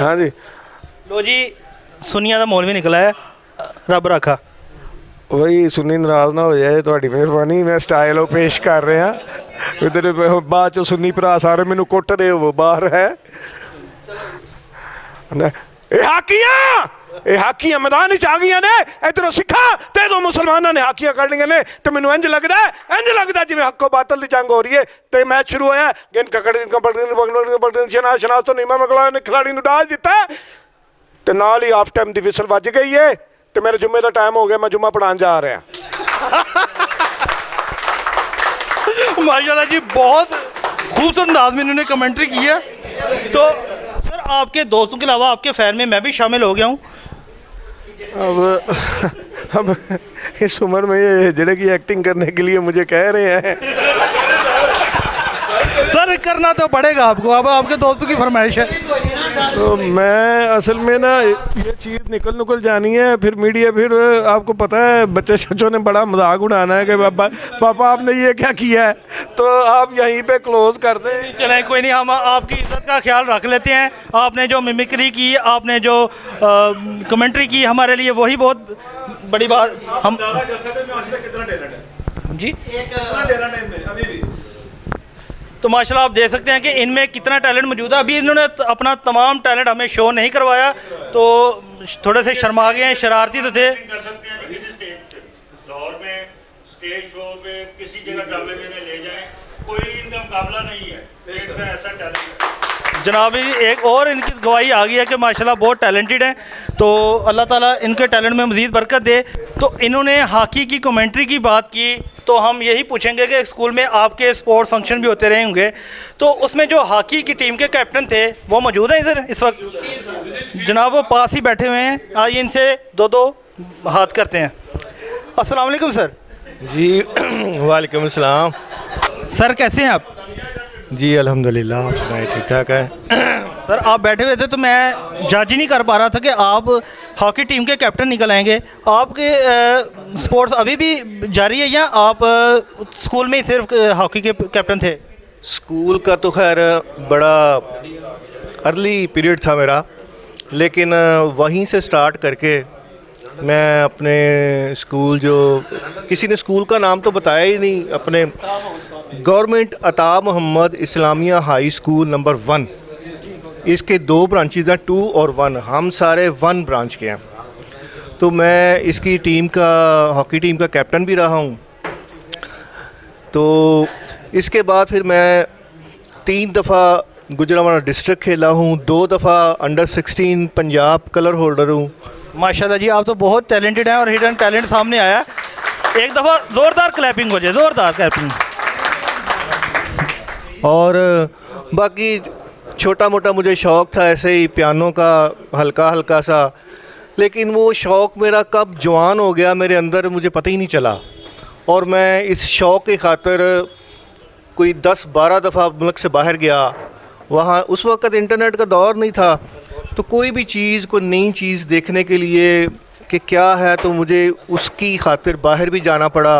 हाँ जी। ਲੋ ਜੀ ਸੁਨੀਆਂ ਦਾ ਮੌਲਵੀ ਨਿਕਲਾ ਹੈ ਰੱਬ ਰਾਖਾ ਬਈ ਸੁਨੀ ਨਾਰਾਜ਼ ਨਾ ਹੋ ਜਾਏ ਤੁਹਾਡੀ ਮਿਹਰਬਾਨੀ ਮੈਂ ਸਟਾਈਲ ਉਹ ਪੇਸ਼ ਕਰ ਰਿਹਾ ਇਧਰ ਬਾਅਦ ਚ ਸੁਨੀ ਭਰਾ ਸਾਰੇ ਮੈਨੂੰ ਕੁੱਟ ਰਹੇ ਹੋ ਬਾਹਰ ਹੈ ਇਹ ਹਾਕੀਆਂ ਇਹ ਹਾਕੀਆਂ ਮੈਦਾਨ ਵਿੱਚ ਆ ਗਈਆਂ ਨੇ ਇਧਰੋਂ ਸਿੱਖਾਂ ਤੇ ਇਧਰੋਂ ਮੁਸਲਮਾਨਾਂ ਨੇ ਹਾਕੀਆਂ ਕੱਢ ਲਈਆਂ ਨੇ ਤੇ ਮੈਨੂੰ ਇੰਜ ਲੱਗਦਾ ਇੰਜ ਲੱਗਦਾ ਜਿਵੇਂ ਹੱਕੋ ਬਾਤਲ ਦੀ ਜੰਗ ਹੋ ਰਹੀ ਹੈ ਤੇ ਮੈਚ ਸ਼ੁਰੂ ਹੋਇਆ ਗੇਂਦ ਕਕੜ ਦੀ ਕੰਪਟੀਸ਼ਨ ਬਗਨੋੜੀ ਦੀ ਕੰਪਟੀਸ਼ਨ ਆ ਸ਼ਨਾਸ ਤੋਂ ਨੀਮਾ ਮਗਲਾ ਨੇ ਖਿਲਾੜੀ ਨੂੰ ਡਾਲ ਦਿੱਤਾ ਤੇ ਨਾਲ ਹੀ ਹਾਫ ਟਾਈਮ ਦੀ ਵਿਸਲ ਵੱਜ ਗਈ ਏ ਤੇ ਮੇਰੇ ਜੁਮੇ ਦਾ ਟਾਈਮ ਹੋ ਗਿਆ ਮੈਂ ਜੁਮਾ ਪੜਾਉਣ ਜਾ ਰਿਹਾ माशाल्लाह जी बहुत खूबसूरत अंदाज में इन्होंने कमेंट्री की है तो सर आपके दोस्तों के अलावा आपके फ़ैन में मैं भी शामिल हो गया हूँ अब अब इस उम्र में ये जड़े की एक्टिंग करने के लिए मुझे कह रहे हैं सर करना तो पड़ेगा आपको अब आपके दोस्तों की फरमाइश है तो मैं असल में ना ये चीज़ निकल निकल जानी है फिर मीडिया फिर आपको पता है बच्चे बच्चों ने बड़ा मज़ाक उड़ाना है कि पापा पापा आपने ये क्या किया है? तो आप यहीं पे क्लोज कर दें चलें कोई नहीं हम आपकी इज़्ज़त का ख्याल रख लेते हैं। आपने जो मिमिक्री की आपने जो कमेंट्री की हमारे लिए वही बहुत बड़ी बात। हम जी? तो माशाल्लाह आप देख सकते हैं कि इनमें कितना टैलेंट मौजूद है। अभी इन्होंने अपना तमाम टैलेंट हमें शो नहीं करवाया तो थोड़े से शर्मा गए हैं शरारती तो थे। कर सकते हैं किसी स्टेज पे लाहौर में स्टेज शो पे किसी जगह ड्रामे में ले जाएँ कोई इनका मुकाबला नहीं है। ऐसा टैलेंट है। जनाब एक और इनकी गवाही आ गई है कि माशाल्लाह बहुत टैलेंटेड हैं। तो अल्लाह ताला इनके टैलेंट में मज़ीद बरकत दे। तो इन्होंने हॉकी की कमेंट्री की बात की तो हम यही पूछेंगे कि स्कूल में आपके स्पोर्ट्स फ़ंक्शन भी होते रहे होंगे। तो उसमें जो हॉकी की टीम के कैप्टन थे वो मौजूद हैं इधर इस वक्त? जनाब वो पास ही बैठे हुए हैं। आइए इनसे दो दो हाथ करते हैं। अस्सलाम वालेकुम सर। जी [clears throat] वालेकुम सर कैसे हैं आप? जी अल्हम्दुलिल्लाह आप सुनाए ठीक ठाक है? [coughs] सर आप बैठे हुए थे तो मैं जज ही नहीं कर पा रहा था कि आप हॉकी टीम के कैप्टन निकल आएँगे। आपके स्पोर्ट्स अभी भी जारी है या आप स्कूल में ही सिर्फ़ हॉकी के कैप्टन थे? स्कूल का तो खैर बड़ा अर्ली पीरियड था मेरा लेकिन वहीं से स्टार्ट करके मैं अपने स्कूल जो किसी ने स्कूल का नाम तो बताया ही नहीं अपने government Ata Mohammad Islamia high school number one. इसके दो ब्रांचेज हैं टू और वन हम सारे वन ब्रांच के हैं। तो मैं इसकी टीम का हॉकी टीम का कैप्टन भी रहा हूँ। तो इसके बाद फिर मैं तीन दफ़ा गुजरावाला डिस्ट्रिक्ट खेला हूँ। दो दफ़ा अंडर 16 पंजाब कलर होल्डर हूँ। माशाल्लाह जी, आप तो बहुत टैलेंटेड हैं और हिडन टैलेंट सामने आया। एक दफ़ा ज़ोरदार क्लैपिंग हो जाए, ज़ोरदार क्लैपिंग और, बाकी छोटा मोटा मुझे शौक़ था ऐसे ही पियानो का हल्का हल्का सा। लेकिन वो शौक़ मेरा कब जवान हो गया, मेरे अंदर मुझे पता ही नहीं चला। और मैं इस शौक़ की खातर कोई दस बारह दफ़ा मुल्क से बाहर गया। वहाँ उस वक़्त इंटरनेट का दौर नहीं था। तो कोई भी चीज़, कोई नई चीज़ देखने के लिए कि क्या है तो मुझे उसकी खातिर बाहर भी जाना पड़ा।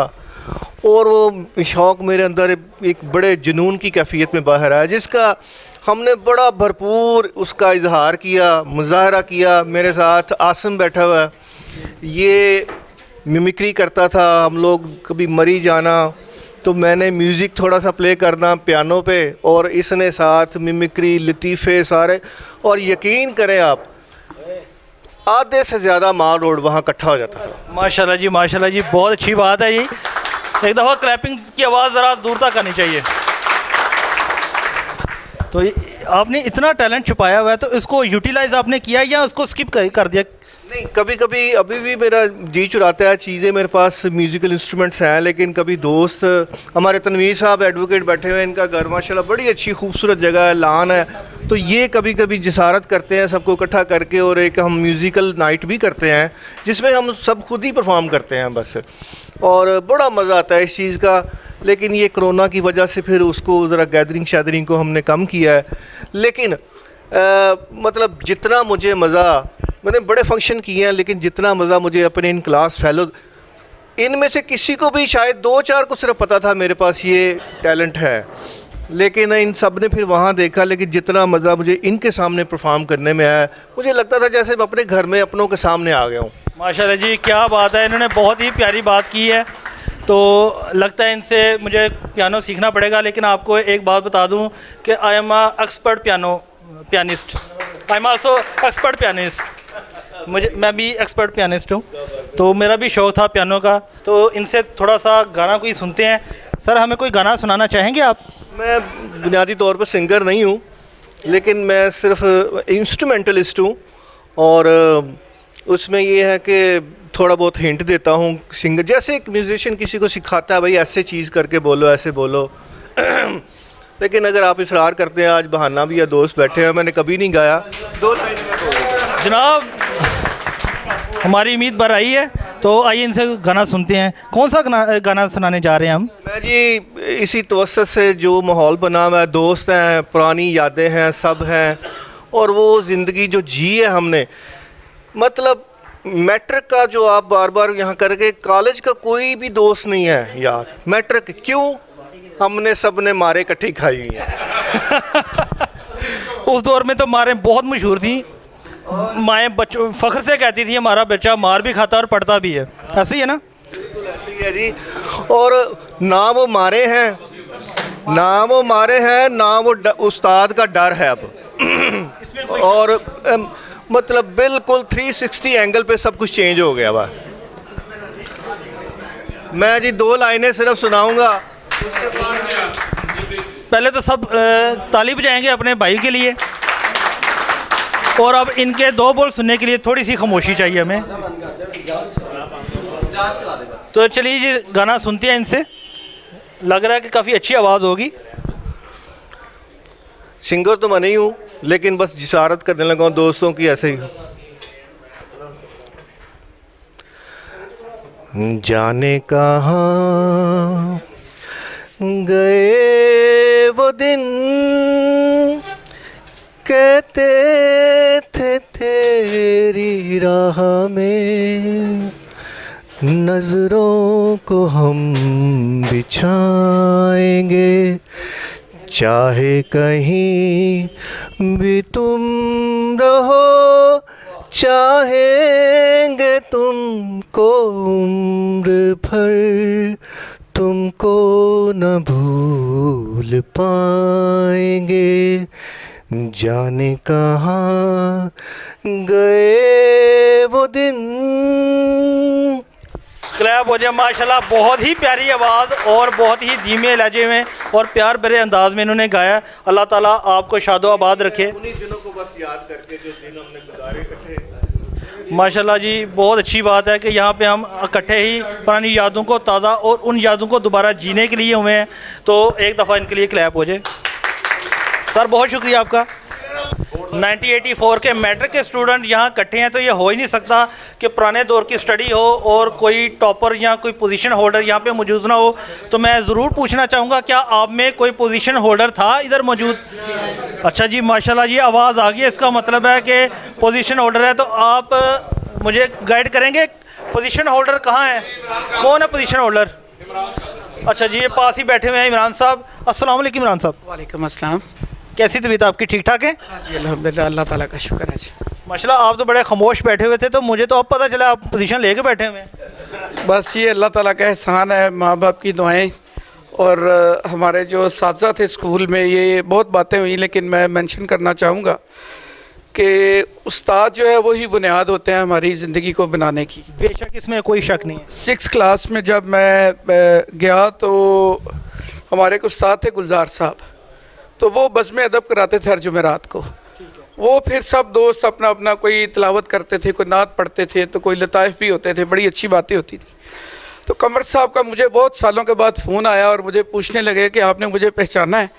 और वो शौक़ मेरे अंदर एक बड़े जुनून की कैफियत में बाहर आया, जिसका हमने बड़ा भरपूर उसका इजहार किया, मुजाहरा किया। मेरे साथ आसम बैठा हुआ ये मिमिक्री करता था, हम लोग कभी मरी जाना तो मैंने म्यूज़िक थोड़ा सा प्ले करना पियानो पे, और इसने साथ मिमिक्री, लतीफ़े सारे, और यकीन करें आप, आधे से ज़्यादा माल रोड वहाँ इकट्ठा हो जाता था। माशाल्लाह जी माशाल्लाह जी, बहुत अच्छी बात है ये एक दफ़ा क्लैपिंग की आवाज़ ज़रा दूर तक आनी चाहिए। तो आपने इतना टैलेंट छुपाया हुआ है तो इसको यूटिलाइज आपने किया या उसको स्किप कर, दिया? नहीं कभी कभी अभी भी मेरा जी चुराता है चीज़ें मेरे पास म्यूज़िकल इंस्ट्रूमेंट्स हैं लेकिन कभी दोस्त हमारे तनवीर साहब एडवोकेट बैठे हुए हैं इनका घर माशाल्लाह बड़ी अच्छी खूबसूरत जगह है लान है। तो ये कभी कभी जसारत करते हैं सबको इकट्ठा करके और एक हम म्यूज़िकल नाइट भी करते हैं जिसमें हम सब खुद ही परफॉर्म करते हैं बस। और बड़ा मज़ा आता है इस चीज़ का लेकिन ये कोरोना की वजह से फिर उसको ज़रा गैदरिंग शैदरिंग को हमने कम किया है। लेकिन अ, मतलब जितना मुझे मज़ा मैंने बड़े फ़ंक्शन किए हैं लेकिन जितना मज़ा मुझे अपने इन क्लास फेलो इनमें से किसी को भी शायद दो चार को सिर्फ़ पता था मेरे पास ये टैलेंट है। लेकिन इन सबने फिर वहाँ देखा, लेकिन जितना मज़ा मुझे इनके सामने परफॉर्म करने में आया, मुझे लगता था जैसे मैं अपने घर में अपनों के सामने आ गया हूँ। माशाल्लाह जी, क्या बात है, इन्होंने बहुत ही प्यारी बात की है। तो लगता है इनसे मुझे पियानो सीखना पड़ेगा, लेकिन आपको एक बात बता दूँ कि I am a expert piano pianist I am also expert pianist मुझे, मैं भी एक्सपर्ट पियानिस्ट हूँ। तो मेरा भी शौक़ था पियानो का। तो इनसे थोड़ा सा गाना कोई सुनते हैं सर हमें कोई गाना सुनाना चाहेंगे आप? मैं बुनियादी तौर पर सिंगर नहीं हूँ लेकिन मैं सिर्फ़ इंस्ट्रूमेंटलिस्ट हूँ और उसमें ये है कि थोड़ा बहुत हिंट देता हूँ सिंगर जैसे एक म्यूजिशियन किसी को सिखाता है भाई ऐसे चीज़ करके बोलो ऐसे बोलो। [clears throat] लेकिन अगर आप इसरार करते हैं आज बहाना भी या दोस्त बैठे हैं मैंने कभी नहीं गाया। दो जनाब हमारी उम्मीद बढ़ रही है। तो आइए इनसे गाना सुनते हैं। कौन सा गाना गाना सुनाने जा रहे हैं हम? मैं जी इसी तवसत से जो माहौल बना हुआ है दोस्त हैं पुरानी यादें हैं सब हैं और वो ज़िंदगी जो जी है हमने मतलब मैट्रिक का जो आप बार बार यहाँ करके कॉलेज का कोई भी दोस्त नहीं है याद मैट्रिक क्यों? हमने सबने मारे इकट्ठी खाई हुई है। [laughs] उस दौर में तो मारें बहुत मशहूर थी। माएँ बच्चों फ़ख्र से कहती थी हमारा बच्चा मार भी खाता और पढ़ता भी है। ऐसे ही है ना? ऐसे ही है जी। और ना वो मारे हैं ना वो मारे हैं ना वो उस्ताद का डर है अब। और मतलब बिल्कुल 360 एंगल पे सब कुछ चेंज हो गया हुआ मैं जी दो लाइनें सिर्फ़ सुनाऊँगा। पहले तो सब ताली बजाएँगे अपने भाई के लिए। और अब इनके दो बोल सुनने के लिए थोड़ी सी खामोशी चाहिए हमें। तो चलिए जी, गाना सुनते हैं इनसे। लग रहा है कि काफ़ी अच्छी आवाज़ होगी। सिंगर तो मैं नहीं हूँ, लेकिन बस जिसारत करने लगा हूँ, दोस्तों की ऐसे ही। जाने कहाँ गए वो दिन? कहते थे तेरी राह में। नज़रों को हम बिछाएँगे। चाहे कहीं भी तुम रहो, चाहेंगे तुमको उम्र भर। तुमको न भूल पाएँगे। जाने कहाँ गए वो दिन। क्लैप हो जाए माशाल्लाह बहुत ही प्यारी आवाज़ और बहुत ही धीमे लहजे में और प्यार भरे अंदाज में इन्होंने गाया। अल्लाह ताला आपको शादो आबाद रखे। उन्हीं दिनों को बस याद करके जो दिन हमने गुजारे इकट्ठे। माशाल्लाह जी बहुत अच्छी बात है कि यहाँ पे हम इकट्ठे ही पुरानी यादों को ताज़ा और उन यादों को दोबारा जीने के लिए हुए हैं। तो एक दफ़ा इनके लिए क्लैप हो जाए। सर, बहुत शुक्रिया आपका। 1984 के मैट्रिक के स्टूडेंट यहाँ इकट्ठे हैं तो ये हो ही नहीं सकता कि पुराने दौर की स्टडी हो और कोई टॉपर या कोई पोजीशन होल्डर यहाँ पे मौजूद ना हो। तो मैं ज़रूर पूछना चाहूँगा, क्या आप में कोई पोजीशन होल्डर था इधर मौजूद? अच्छा जी, माशाल्लाह जी, आवाज़ आ गई इसका मतलब है कि पोजीशन होल्डर है तो आप मुझे गाइड करेंगे पोजीशन होल्डर कहाँ है? कौन है पोजीशन होल्डर? अच्छा जी, ये पास ही बैठे हुए हैं इमरान साहब। वालेकुम इमरान साहब। वालेकुम अस्सलाम। कैसी तबीयत आपकी ठीक ठाक है? हाँ जी अल्हम्दुलिल्लाह अल्लाह ताला का शुक्र है जी। माशाल्लाह आप तो बड़े खामोश बैठे हुए थे तो मुझे तो अब पता चला आप पोजीशन लेके बैठे हुए हैं। बस ये अल्लाह ताला का एहसान है माँ बाप की दुआएँ और हमारे जो इस थे स्कूल में ये बहुत बातें हुई लेकिन मैं मेंशन करना चाहूँगा कि उस्ताद जो है वही बुनियाद होते हैं हमारी ज़िंदगी को बनाने की। बेशक इसमें कोई शक नहीं है। सिक्स क्लास में जब मैं गया तो हमारे एक उस्ताद थे गुलजार साहब। तो वो बज़म अदब कराते थे हर जुमेरात को। वो फिर सब दोस्त अपना अपना कोई तिलावत करते थे कोई नात पढ़ते थे तो कोई लताइफ भी होते थे बड़ी अच्छी बातें होती थी। तो कमर साहब का मुझे बहुत सालों के बाद फ़ोन आया और मुझे पूछने लगे कि आपने मुझे पहचाना है।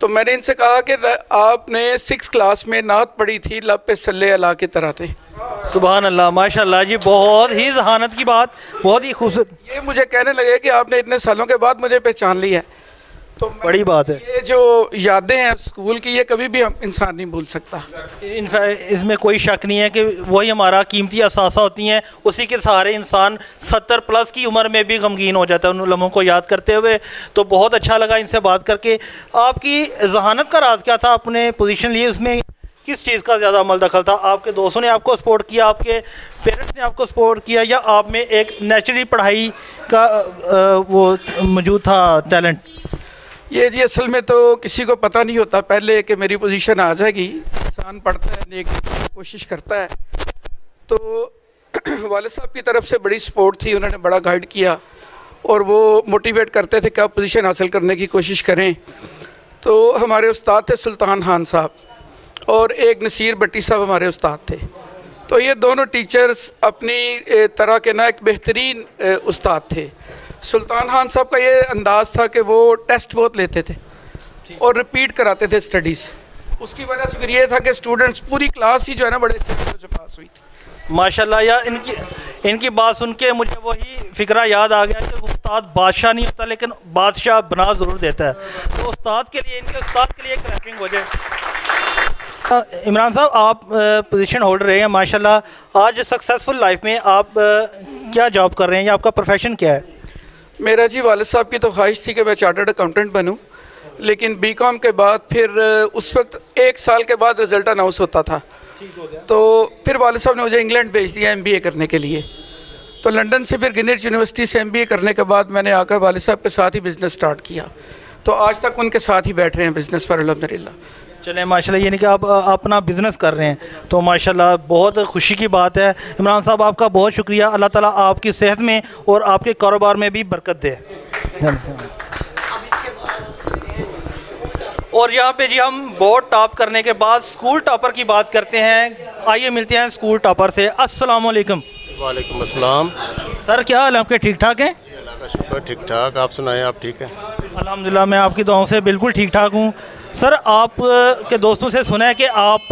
तो मैंने इनसे कहा कि आपने सिक्स क्लास में नात पढ़ी थी लब पे सल्ले अला की तरह थे। सुबह अल्लाह माशाल्लाह जी बहुत ही जहानत की बात बहुत ही खूबसूरत। ये मुझे कहने लगे कि आपने इतने सालों के बाद मुझे पहचान लिया है। तो बड़ी बात है। ये जो यादें हैं स्कूल की ये कभी भी हम इंसान नहीं भूल सकता। इनफैक्ट इसमें कोई शक नहीं है कि वही हमारा कीमती असासा होती हैं। उसी के सहारे इंसान सत्तर प्लस की उम्र में भी गमगीन हो जाता है उन लम्हों को याद करते हुए। तो बहुत अच्छा लगा इनसे बात करके। आपकी जहानत का राज क्या था? अपने पोजीशन लिए उसमें किस चीज़ का ज़्यादा अमल दखल था? आपके दोस्तों ने आपको सपोर्ट किया आपके पेरेंट्स ने आपको सपोर्ट किया या आप में एक नेचुरली पढ़ाई का वो मौजूद था टैलेंट ये जी, असल में तो किसी को पता नहीं होता। पहले कि मेरी पोजीशन आ जाएगी। इंसान पढ़ता है नेक कोशिश करता है। तो [clears throat] वाले साहब की तरफ़ से बड़ी सपोर्ट थी, उन्होंने बड़ा गाइड किया। और वो मोटिवेट करते थे कि आप पोजीशन हासिल करने की कोशिश करें। तो हमारे उस्ताद थे सुल्तान खान साहब और एक नसीर भट्टी साहब हमारे उस्ताद थे। तो ये दोनों टीचर्स अपनी तरह के ना एक बेहतरीन उस्ताद थे। सुल्तान खान साहब का ये अंदाज़ था कि वो टेस्ट बहुत लेते थे और रिपीट कराते थे स्टडीज़ उसकी वजह से फिर ये था कि स्टूडेंट्स पूरी क्लास ही जो है ना बड़े अच्छे पास हुई थी। माशाल्लाह या इनकी इनकी बात सुन के मुझे वही फिक्रा याद आ गया कि उस्ताद बादशाह नहीं होता लेकिन बादशाह बना ज़रूर देता है। तो उस्ताद के लिए इनके उस्ताद के लिए क्लैपिंग हो जाए इमरान साहब आप पोजीशन होल्डर रहे हैं माशाल्लाह। आज सक्सेसफुल लाइफ में आप क्या जॉब कर रहे हैं या आपका प्रोफेशन क्या है? मेरा जी वाले साहब की तो ख्वाहिश थी कि मैं चार्टर्ड अकाउंटेंट बनूं लेकिन बीकॉम के बाद फिर उस वक्त एक साल के बाद रिज़ल्ट अनाउंस होता था। तो फिर वाले साहब ने मुझे इंग्लैंड भेज दिया एमबीए करने के लिए। तो लंदन से फिर ग्रेनेड यूनिवर्सिटी से एमबीए करने के बाद मैंने आकर वाले साहब के साथ ही बिज़नेस स्टार्ट किया। तो आज तक उनके साथ ही बैठ रहे हैं बिज़नेस पर अलहमदिल्ला चलें माशाल्लाह यानी कि आप अपना बिज़नेस कर रहे हैं। तो माशाल्लाह बहुत खुशी की बात है। इमरान साहब आपका बहुत शुक्रिया। अल्लाह ताला आपकी सेहत में और आपके कारोबार में भी बरकत दे। और यहाँ पे जी हम बोर्ड टॉप करने के बाद स्कूल टॉपर की बात करते हैं। आइए मिलते हैं स्कूल टॉपर से। अस्सलाम वालेकुम वालेकुम अस्सलाम। सर क्या हाल है? आपके ठीक ठाक हैं? अल्लाह का शुक्र ठीक ठाक आप सुनाएँ आप ठीक हैं? अल्हम्दुलिल्लाह मैं आपकी दुआओं से बिल्कुल ठीक ठाक हूँ। सर आप के दोस्तों से सुना है कि आप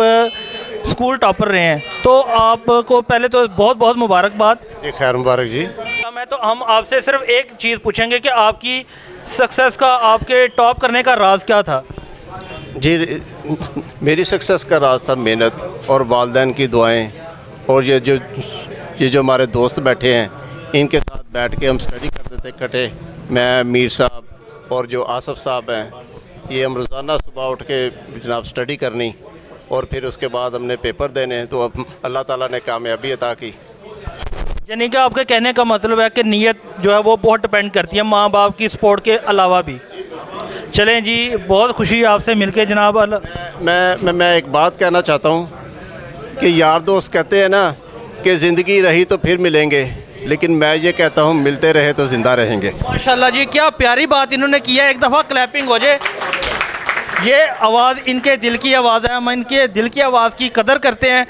स्कूल टॉपर रहे हैं। तो आपको पहले तो बहुत बहुत मुबारकबाद। जी खैर मुबारक जी। मैं तो हम आपसे सिर्फ़ एक चीज़ पूछेंगे कि आपकी सक्सेस का आपके टॉप करने का राज क्या था? जी मेरी सक्सेस का राज था मेहनत और वालदेन की दुआएँ और ये जो ये जो हमारे दोस्त बैठे हैं इनके साथ बैठ के हम स्टडी करते थे इकट्ठे। मैं मीर साहब और जो आसफ साहब हैं ये हम रोज़ाना सुबह उठ के जनाब स्टडी करनी और फिर उसके बाद हमने पेपर देने तो अब अल्लाह ताला ने कामयाबी अता की। यानी कि आपके कहने का मतलब है कि नीयत जो है वो बहुत डिपेंड करती है माँ बाप की सपोर्ट के अलावा भी। चलें जी बहुत खुशी आपसे मिलके जनाब अल्लाह मैं मैं मैं एक बात कहना चाहता हूँ कि यार दोस्त कहते हैं ना कि ज़िंदगी रही तो फिर मिलेंगे लेकिन मैं ये कहता हूँ मिलते रहे तो ज़िंदा रहेंगे। माशाल्लाह जी क्या प्यारी बात इन्होंने किया एक दफ़ा क्लैपिंग हो जाए। ये आवाज़ इनके दिल की आवाज़ है हम इनके दिल की आवाज़ की कदर करते हैं।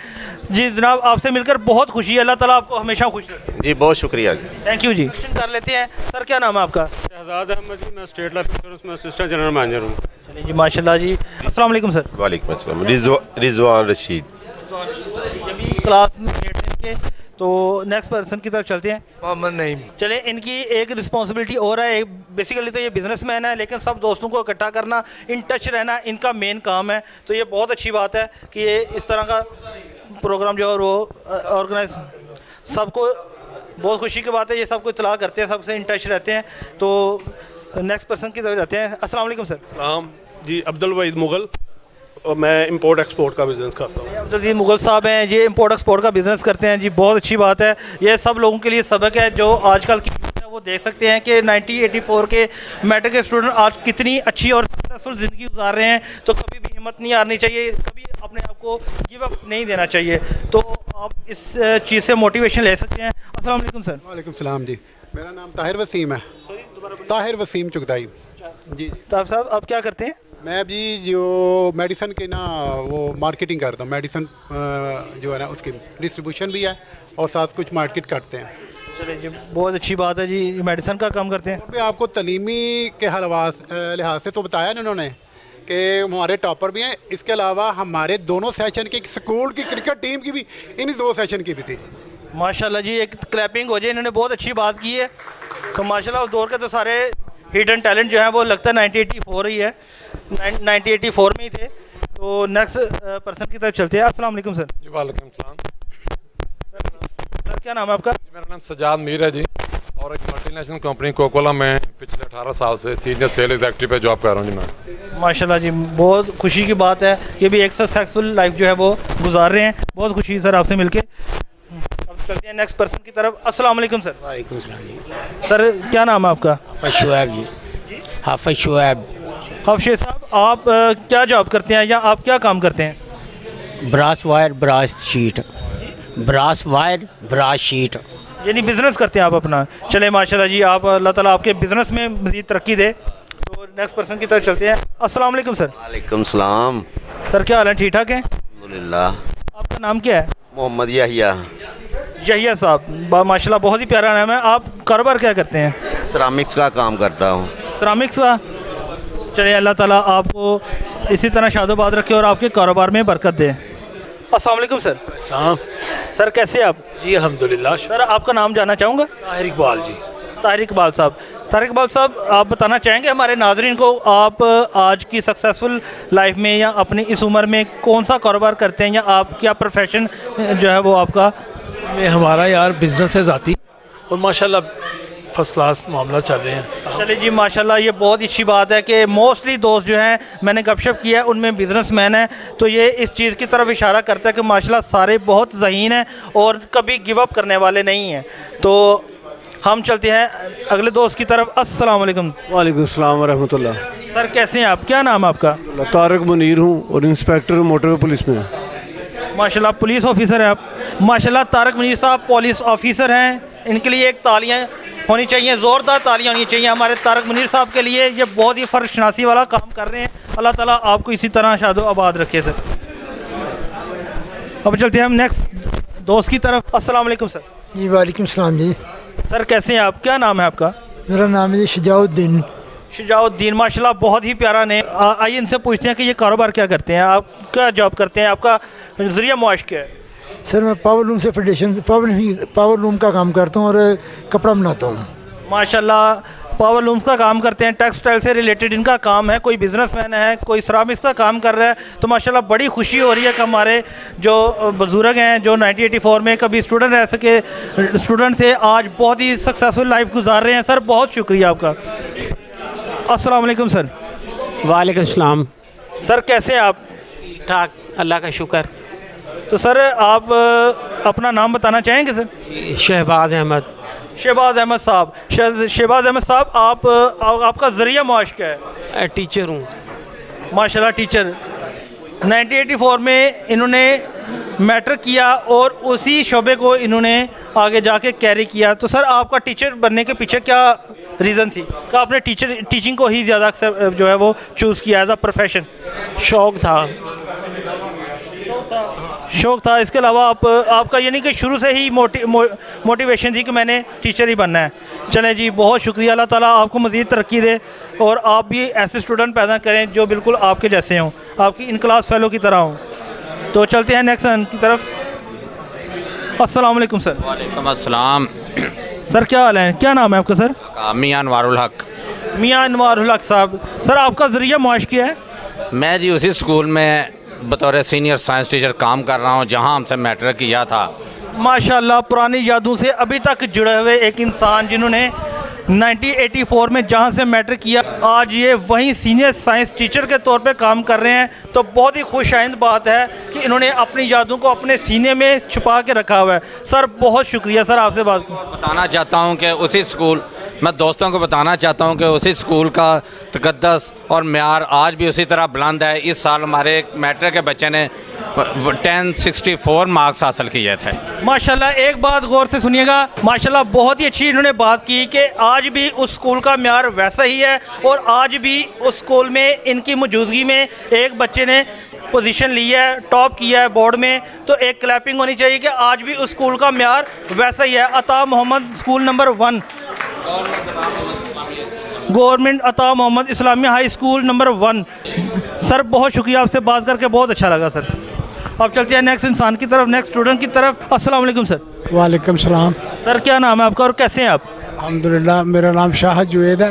जी जनाब आपसे मिलकर बहुत खुशी है अल्लाह ताला आपको हमेशा खुश रखे। जी बहुत शुक्रिया जी। थैंक यू जी। क्वेश्चन कर लेते हैं। सर क्या नाम है आपका? शहजाद अहमद जी मैं स्टेट लाइफ इंश्योरेंस में असिस्टेंट जनरल मैनेजर हूँ। चलिए जी माशाल्लाह जी। अस्सलाम वालेकुम सर। वालेकुम अस्सलाम। रिजवान रशीद। क्लास में तो नेक्स्ट पर्सन की तरफ़ चलते हैं। मोहम्मद नईम। चले इनकी एक रिस्पॉन्सिबिलिटी और है। बेसिकली तो ये बिजनेसमैन है लेकिन सब दोस्तों को इकट्ठा करना इन टच रहना इनका मेन काम है। तो ये बहुत अच्छी बात है कि ये इस तरह का प्रोग्राम जो है वो ऑर्गेनाइज सबको बहुत खुशी की बात है ये सबको इतला करते हैं सबसे इन टच रहते हैं। तो नेक्स्ट पर्सन की तरफ़ जाते हैं। अस्सलाम वालेकुम सर सलाम जी अब्दुल वहीद मुगल। और मैं इंपोर्ट एक्सपोर्ट का बिज़नेस करता हूँ। अब्दुल जी मुगल साहब हैं ये इंपोर्ट एक्सपोर्ट का बिज़नेस करते हैं। जी बहुत अच्छी बात है। ये सब लोगों के लिए सबक है जो आजकल की वो देख सकते हैं कि 1984 के मैट्रिक के स्टूडेंट आज कितनी अच्छी और सक्सेसफुल ज़िंदगी गुजार रहे हैं। तो कभी भी हिम्मत नहीं हारनी चाहिए कभी अपने आप को गिव अप नहीं देना चाहिए। तो आप इस चीज़ से मोटिवेशन ले सकते हैं। अस्सलाम वालेकुम सर। वालेकुम सलाम जी। मेरा नाम ताहिर वसीम है। ताहिर वसीम चुगदाई। जी। ताहिर साहब आप क्या करते हैं? मैं अभी जो मेडिसन के ना वो मार्केटिंग करता हूँ। मेडिसन जो है ना उसकी डिस्ट्रीब्यूशन भी है और साथ कुछ मार्केट करते हैं। चलिए जी बहुत अच्छी बात है जी। मेडिसन का काम करते हैं। अभी आपको तलीमी के हलवास लिहाज से तो बताया ना उन्होंने कि हमारे टॉपर भी हैं। इसके अलावा हमारे दोनों सेशन की स्कूल की क्रिकेट टीम की भी इन्हीं दो सेशन की भी थी। माशाल्लाह जी एक क्लैपिंग हो जाए इन्होंने बहुत अच्छी बात की है। तो माशाल्लाह उस दौर के तो सारे हिडन टैलेंट जो है वो लगता है नाइनटी एटी फोर ही है। नाइनटी एटी फोर में ही थे। तो नेक्स्ट पर्सन की तरफ़ चलते हैं। अस्सलाम वालेकुम सर जी वालेकुम सलाम। सर क्या नाम है आपका? मेरा नाम सजाद मीर है जी और एक मल्टीनेशनल कंपनी कोकोला में पिछले 18 साल से सीनियर सेल एग्जेक्टिव पे जॉब कर रहा हूँ जी मैं। माशाल्लाह जी बहुत खुशी की बात है। ये भी एक सक्सेसफुल लाइफ जो है वो गुजार रहे हैं। बहुत खुशी सर आपसे मिलके। अब चलते हैं नेक्स्ट पर्सन की तरफ़। अस्सलाम वालेकुम सर वालेकुम सलाम जी। सर क्या नाम है आपका? हाफिज शुएब जी। हाफिज शुएब हफशे साहब आप अ, क्या जॉब करते हैं या आप क्या काम करते हैं? Brass wire brass sheet. Brass wire brass sheet. यानी बिज़नेस करते हैं आप अपना। चले माशाल्लाह जी आप अल्लाह ताला आपके बिज़नेस में मजीद तरक्की दे। तो नेक्स्ट पर्सन की तरफ़ चलते हैं। अस्सलाम वालेकुम सर। वालेकुम सलाम। सर क्या हाल है? ठीक ठाक है? अल्हम्दुलिल्लाह। आपका नाम क्या है? मोहम्मद याहिया। यहिया साहब बा- माशाल्लाह बहुत ही प्यारा नाम है। आप कारोबार क्या करते हैं? सरामिक्स का काम करता हूँ। सरामिक्स का? चलिए अल्लाह ताला आपको इसी तरह शादोबाद रखे और आपके कारोबार में बरकत दे। वालेकुम सर। सर कैसे आप? जी अल्हम्दुलिल्लाह सर आपका नाम जानना चाहूँगा? ताहिर इकबाल जी। तारिक इकबाल साहब। तारिक इकबाल साहब आप बताना चाहेंगे हमारे नाजरीन को आप आज की सक्सेसफुल लाइफ में या अपनी इस उम्र में कौन सा कारोबार करते हैं या आप क्या प्रोफेशन जो है वो आपका? में हमारा यार बिज़नेस है ज़ाती। और माशाल्लाह फ़र्स्ट क्लास मामला चल रहे हैं। चलिए जी माशाल्लाह ये बहुत ही अच्छी बात है कि मोस्टली दोस्त जो हैं मैंने गपशप किया है उनमें बिजनेसमैन हैं। तो ये इस चीज़ की तरफ़ इशारा करता है कि माशाल्लाह सारे बहुत जहीन हैं और कभी गिव अप करने वाले नहीं हैं। तो हम चलते हैं अगले दोस्त की तरफ़। अस्सलाम वालेकुम। वालेकुम सलाम वरहमतुल्लाह सर कैसे हैं आप? क्या नाम है आपका? तारक मुनीर हूँ और इंस्पेक्टर मोटरवे पुलिस में माशाल्लाह पुलिस ऑफिसर हैं आप। माशाल्लाह तारक मुनीर साहब पुलिस ऑफिसर हैं। इनके लिए एक तालियाँ होनी चाहिए ज़ोरदार तालियाँ होनी चाहिए हमारे तारक मुनीर साहब के लिए। ये बहुत ही फ़र्क शनासी वाला काम कर रहे हैं। अल्लाह ताला आपको इसी तरह शादो आबाद रखे सर। अब चलते हैं हम नेक्स्ट दोस्त की तरफ़। अस्सलाम वालेकुम सर। जी वालेकुम सलाम जी। सर कैसे हैं आप? क्या नाम है आपका? मेरा नाम है शजाउद्दीन। शुजाउद्दीन माशाल्लाह बहुत ही प्यारा ने आइए इनसे पूछते हैं कि ये कारोबार क्या करते हैं? आप क्या जॉब करते हैं? आपका ज़रिया मुआश क्या है? सर मैं पावर लूम से फेडरेशन पावर पावर लूम का काम करता हूँ और कपड़ा बनाता हूँ। माशाल्लाह पावर लूम्स का काम करते हैं टेक्सटाइल से रिलेटेड इनका काम है कोई बिजनेसमैन है कोई सरामिक्स का काम कर रहा है तो माशाल्लाह बड़ी खुशी हो रही है कि हमारे जो बुज़ुर्ग हैं जो 1984 में कभी स्टूडेंट रह सके स्टूडेंट से आज बहुत ही सक्सेसफुल लाइफ गुजार रहे हैं। सर बहुत शुक्रिया आपका। अस्सलाम वालेकुम सर। वालेकुम सलाम। सर कैसे हैं आप? ठाक अल्लाह का शुक्र। तो सर आप अपना नाम बताना चाहेंगे सर? शहबाज अहमद। शहबाज अहमद साहब। शहबाज अहमद साहब आप आपका ज़रिया मुआश क्या है टीचर हूँ। माशाल्लाह टीचर। 1984 में इन्होंने मैट्रिक किया और उसी शोबे को इन्होंने आगे जाके कैरी किया। तो सर आपका टीचर बनने के पीछे क्या रीज़न थी? क्या आपने टीचर टीचिंग को ही ज़्यादा अक्सर जो है वो चूज़ किया एज अ प्रोफेशन शौक था। शौक था। इसके अलावा आप आपका यानी कि शुरू से ही मोटि, मो, मोटिवेशन थी कि मैंने टीचर ही बनना है। चलें जी बहुत शुक्रिया अल्लाह ताला आपको मज़ीद तरक्की दे और आप भी ऐसे स्टूडेंट पैदा करें जो बिल्कुल आपके जैसे हों। आपकी इन क्लास फेलो की तरह हों। तो चलते हैं नेक्स्ट की तरफ़। अस्सलाम वालेकुम सर वालेकुम अस्सलाम। सर क्या हाल है? क्या नाम है आपका सर मियाँ अनवारुल हक। मियाँ अनवारुल हक साहब। सर आपका ज़रिया मुआश किया है? मैं जी उसी स्कूल में बतौर सीनियर साइंस टीचर काम कर रहा हूँ, जहाँ हमसे मैटर किया था। माशाल्लाह, पुरानी यादों से अभी तक जुड़े हुए एक इंसान जिन्होंने 1984 में जहाँ से मैट्रिक किया आज ये वहीं सीनियर साइंस टीचर के तौर पे काम कर रहे हैं। तो बहुत ही खुशाइंद बात है कि इन्होंने अपनी यादों को अपने सीने में छुपा के रखा हुआ है। सर बहुत शुक्रिया सर आपसे बात की बताना चाहता हूँ कि उसी स्कूल मैं दोस्तों को बताना चाहता हूँ कि उसी स्कूल का तकदस और मैार आज भी उसी तरह बुलंद है। इस साल हमारे मैट्रिक के बच्चे ने टेन सिक्सटी फोर मार्क्स हासिल किए थे। माशाल्लाह एक बात गौर से सुनिएगा। माशाल्लाह बहुत ही अच्छी इन्होंने बात की कि आज भी उस स्कूल का म्यार वैसा ही है और आज भी उस स्कूल में इनकी मौजूदगी में एक बच्चे ने पोजीशन ली है टॉप किया है बोर्ड में। तो एक क्लैपिंग होनी चाहिए कि आज भी उस स्कूल का मैार वैसा ही है। Ata Mohammad school number one government Ata Mohammad Islamia high school number one sir बहुत शुक्रिया आपसे बात करके बहुत अच्छा लगा सर अब चलते हैं नेक्स्ट इंसान की तरफ़ नेक्स्ट स्टूडेंट की तरफ़। अस्सलाम वालेकुम सर वालेकुम सलाम। सर क्या नाम है आपका और कैसे हैं आप? अल्हम्दुलिल्लाह मेरा नाम शाह जुवेद है।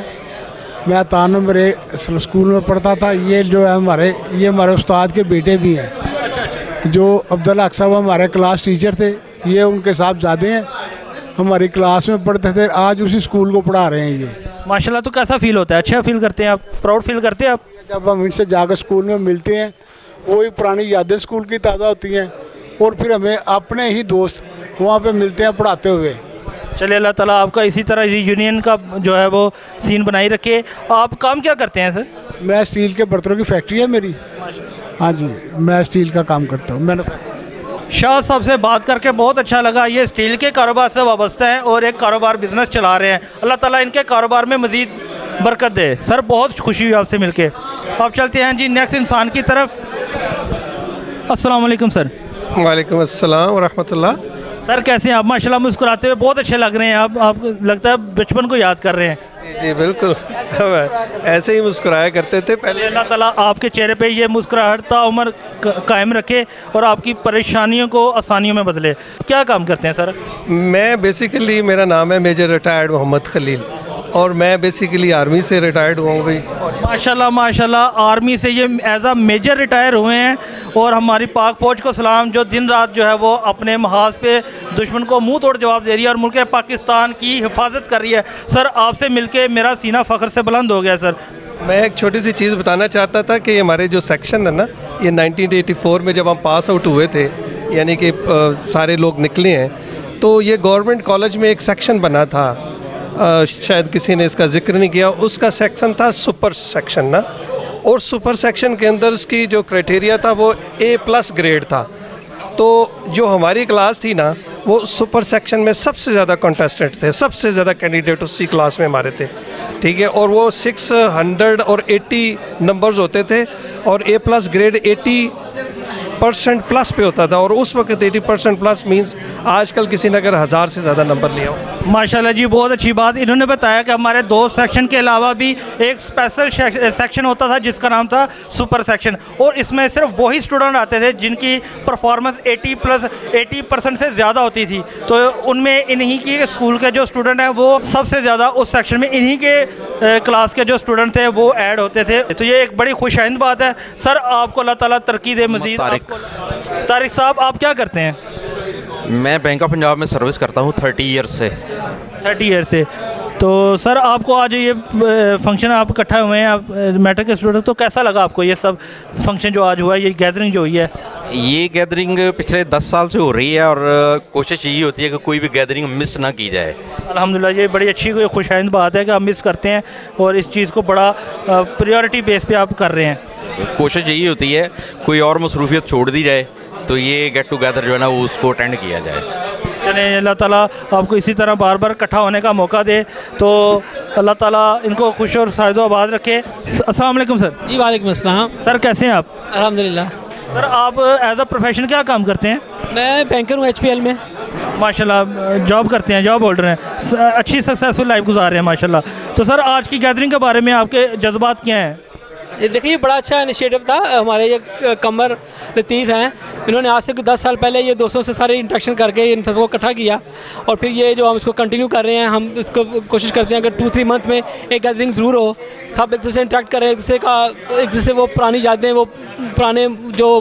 मैं तान एक स्कूल में पढ़ता था। ये जो है हमारे ये हमारे उस्ताद के बेटे भी हैं। जो अब्दुल्ला अक साहब हमारे क्लास टीचर थे। ये उनके साहब ज़्यादा हैं। हमारी क्लास में पढ़ते थे। आज उसी स्कूल को पढ़ा रहे हैं ये। माशाल्लाह तो कैसा फील होता है? अच्छा फील करते हैं आप? प्राउड फील करते हैं आप? जब हम इनसे जाकर स्कूल में मिलते हैं वही पुरानी यादें स्कूल की ताज़ा होती हैं। और फिर हमें अपने ही दोस्त वहाँ पे मिलते हैं पढ़ाते हुए। चलिए अल्लाह ताला आपका इसी तरह यूनियन का जो है वो सीन बनाई रखे। आप काम क्या करते हैं सर मैं स्टील के बर्तनों की फैक्ट्री है मेरी। हाँ जी मैं स्टील का काम करता हूँ। मैंने शाह साहब से बात करके बहुत अच्छा लगा। ये स्टील के कारोबार से वाबस्ता हैं और एक कारोबार बिज़नेस चला रहे हैं। अल्लाह ताला इनके कारोबार में मज़ीद बरकत दे। सर बहुत खुशी हुई आपसे मिलके। अब चलते हैं जी नेक्स्ट इंसान की तरफ़। अस्सलाम वालेकुम सर। वालेकुम अस्सलाम वरहमतुल्लाह सर कैसे हैं आप? माशाल्लाह मुस्कुराते हुए बहुत अच्छे लग रहे हैं। आप आप लगता है बचपन को याद कर रहे हैं। जी बिल्कुल। ऐसे ही मुस्कुराया करते थे पहले। अल्लाह ताला आपके चेहरे पे ये मुस्कुराहट उम्र कायम रखे और आपकी परेशानियों को आसानियों में बदले। क्या काम करते हैं सर? मैं बेसिकली मेरा नाम है मेजर रिटायर्ड मोहम्मद खलील। और मैं बेसिकली आर्मी से रिटायर्ड हुआ हूँ भाई। माशाल्लाह माशाल्लाह आर्मी से ये एज आ मेजर रिटायर हुए हैं और हमारी पाक फ़ौज को सलाम जो दिन रात जो है वो अपने महाज पे दुश्मन को मुँह तोड़ जवाब दे रही है और मुल्क पाकिस्तान की हिफाजत कर रही है। सर आपसे मिलके मेरा सीना फ़ख्र से बुलंद हो गया सर। मैं एक छोटी सी चीज़ बताना चाहता था कि हमारे जो सेक्शन है ना ये 1984 में जब हम पास आउट हुए थे यानी कि सारे लोग निकले हैं तो ये गवर्नमेंट कॉलेज में एक सेक्शन बना था। अ, शायद किसी ने इसका ज़िक्र नहीं किया। उसका सेक्शन था सुपर सेक्शन ना। और सुपर सेक्शन के अंदर उसकी जो क्राइटेरिया था वो ए प्लस ग्रेड था। तो जो हमारी क्लास थी ना वो सुपर सेक्शन में सबसे ज़्यादा कॉन्टेस्टेंट थे सबसे ज़्यादा कैंडिडेट उसी क्लास में हमारे थे। ठीक है? और वो 600 और 80 नंबर्स होते थे। और A plus grade 80 percent plus पे होता था और उस वक्त एटी परसेंट प्लस मीन्स आजकल किसी ने अगर हज़ार से ज़्यादा नंबर लिया हो। माशाल्लाह जी बहुत अच्छी बात। इन्होंने बताया कि हमारे दो सेक्शन के अलावा भी एक स्पेशल सेक्शन होता था जिसका नाम था सुपर सेक्शन और इसमें सिर्फ़ वही स्टूडेंट आते थे जिनकी परफॉर्मेंस 80 प्लस 80 परसेंट से ज़्यादा होती थी। तो उनमें इन्हीं के स्कूल के जो स्टूडेंट हैं वो सबसे ज़्यादा उस सेक्शन में इन्हीं के क्लास के जो स्टूडेंट थे वो ऐड होते थे। तो ये एक बड़ी खुशाइंद बात है। सर आपको अल्लाह ताला तरक्की दे मजीद तारिक। साहब आप क्या करते हैं मैं बैंक ऑफ़ पंजाब में सर्विस करता हूँ थर्टी ईयर से थर्टी ईयर से तो सर आपको आज ये फ़ंक्शन आप इकट्ठा हुए हैं आप मैट्रिक के स्टूडेंट तो कैसा लगा आपको ये सब फ़ंक्शन जो आज हुआ है ये गैदरिंग जो हुई है? ये गैदरिंग पिछले दस साल से हो रही है और कोशिश यही होती है कि कोई भी गैदरिंग मिस ना की जाए। अल्हम्दुलिल्लाह ये बड़ी अच्छी खुशाइंद बात है कि आप मिस करते हैं और इस चीज़ को बड़ा प्रायोरिटी बेस पे आप कर रहे हैं। कोशिश यही होती है कोई और मसरूफियत छोड़ दी जाए तो ये गेट टुगेदर जो है ना वो उसको अटेंड किया जाए। चलें अल्लाह ताला आपको इसी तरह बार बार इकट्ठा होने का मौका दे। तो अल्लाह ताला इनको खुश और साइदो आबाद रखे। अस्सलाम वालेकुम सर। जी वालेकुम अस्सलाम। सर कैसे हैं आप? अल्हम्दुलिल्लाह। सर आप एज अ प्रोफेशन क्या काम करते हैं? मैं बैंकर हूँ एचपीएल में। माशाल्लाह जॉब करते हैं जॉब होल्डर हैं। अच्छी सक्सेसफुल लाइफ गुजार रहे हैं माशाल्लाह। तो सर आज की गैदरिंग के बारे में आपके जज्बात क्या हैं? ये देखिए बड़ा अच्छा इनिशिएटिव था। हमारे ये कमर लतीफ़ हैं। इन्होंने आज से दस साल पहले ये दोस्तों से सारे इंट्रैक्शन करके इन सबको इकट्ठा किया। और फिर ये जो हम इसको कंटिन्यू कर रहे हैं, हम इसको कोशिश करते हैं अगर टू थ्री मंथ में एक गैदरिंग ज़रूर हो। सब एक दूसरे से इंटरेक्ट करें, एक दूसरे का, एक दूसरे वो पुरानी यादें, वो पुराने जो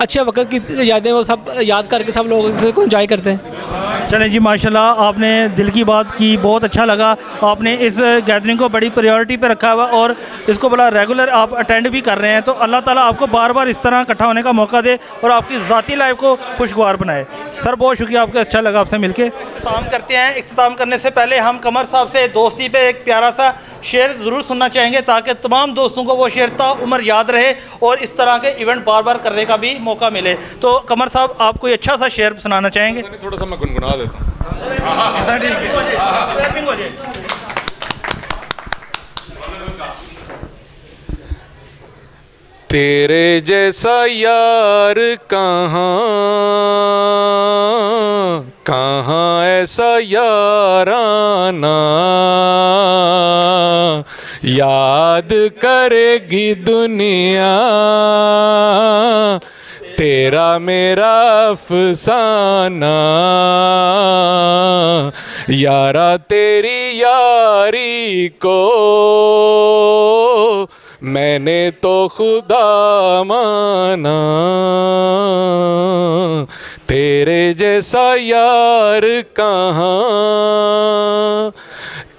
अच्छे वक्त की यादें वो सब याद करके सब लोग इसको इंजॉय करते हैं। चलें जी माशाल्लाह आपने दिल की बात की बहुत अच्छा लगा। आपने इस गैदरिंग को बड़ी प्रायोरिटी पे रखा हुआ और इसको बड़ा रेगुलर आप अटेंड भी कर रहे हैं। तो अल्लाह ताला आपको बार बार इस तरह इकट्ठा होने का मौका दे और आपकी ज़ाती लाइफ को खुशगवार बनाए। सर बहुत शुक्रिया आपका अच्छा लगा आपसे मिलके। इख्ताम करते हैं। इख्ताम करने से पहले हम कमर साहब से दोस्ती पे एक प्यारा सा शेर ज़रूर सुनना चाहेंगे ताकि तमाम दोस्तों को वो शेर ता उम्र याद रहे और इस तरह के इवेंट बार बार करने का भी मौका मिले। तो कमर साहब आप कोई अच्छा सा शेर सुनाना चाहेंगे? थोड़ा सा मैं गुनगुना देता हूँ। तेरे जैसा यार कहाँ कहाँ ऐसा याराना याद करेगी दुनिया तेरा मेरा अफसाना। यारा तेरी यारी को मैंने तो खुदा माना तेरे जैसा यार कहाँ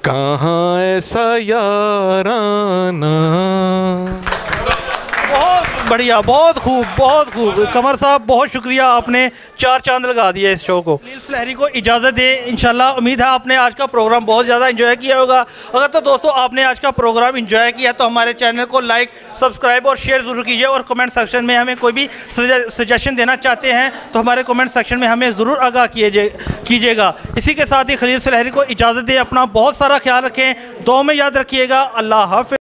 कहाँ ऐसा याराना। बहुत बढ़िया, बहुत खूब बहुत खूब। कमर साहब, बहुत शुक्रिया, आपने चार चाँद लगा दिया इस शो को। लहरी को इजाज़त दें, इंशाल्लाह। उम्मीद है आपने आज का प्रोग्राम बहुत ज़्यादा एंजॉय किया होगा। अगर तो दोस्तों, आपने आज का प्रोग्राम एंजॉय किया तो हमारे चैनल को लाइक सब्सक्राइब और शेयर ज़रूर कीजिए और कमेंट सेक्शन में हमें कोई भी सजेशन देना चाहते हैं तो हमारे कमेंट सेक्शन में हमें ज़रूर आगाह कीजिएगा। इसी के साथ ही खलील लहरी को इजाज़त दें, अपना बहुत सारा ख्याल रखें। दो में याद रखिएगा। अल्लाह हाफि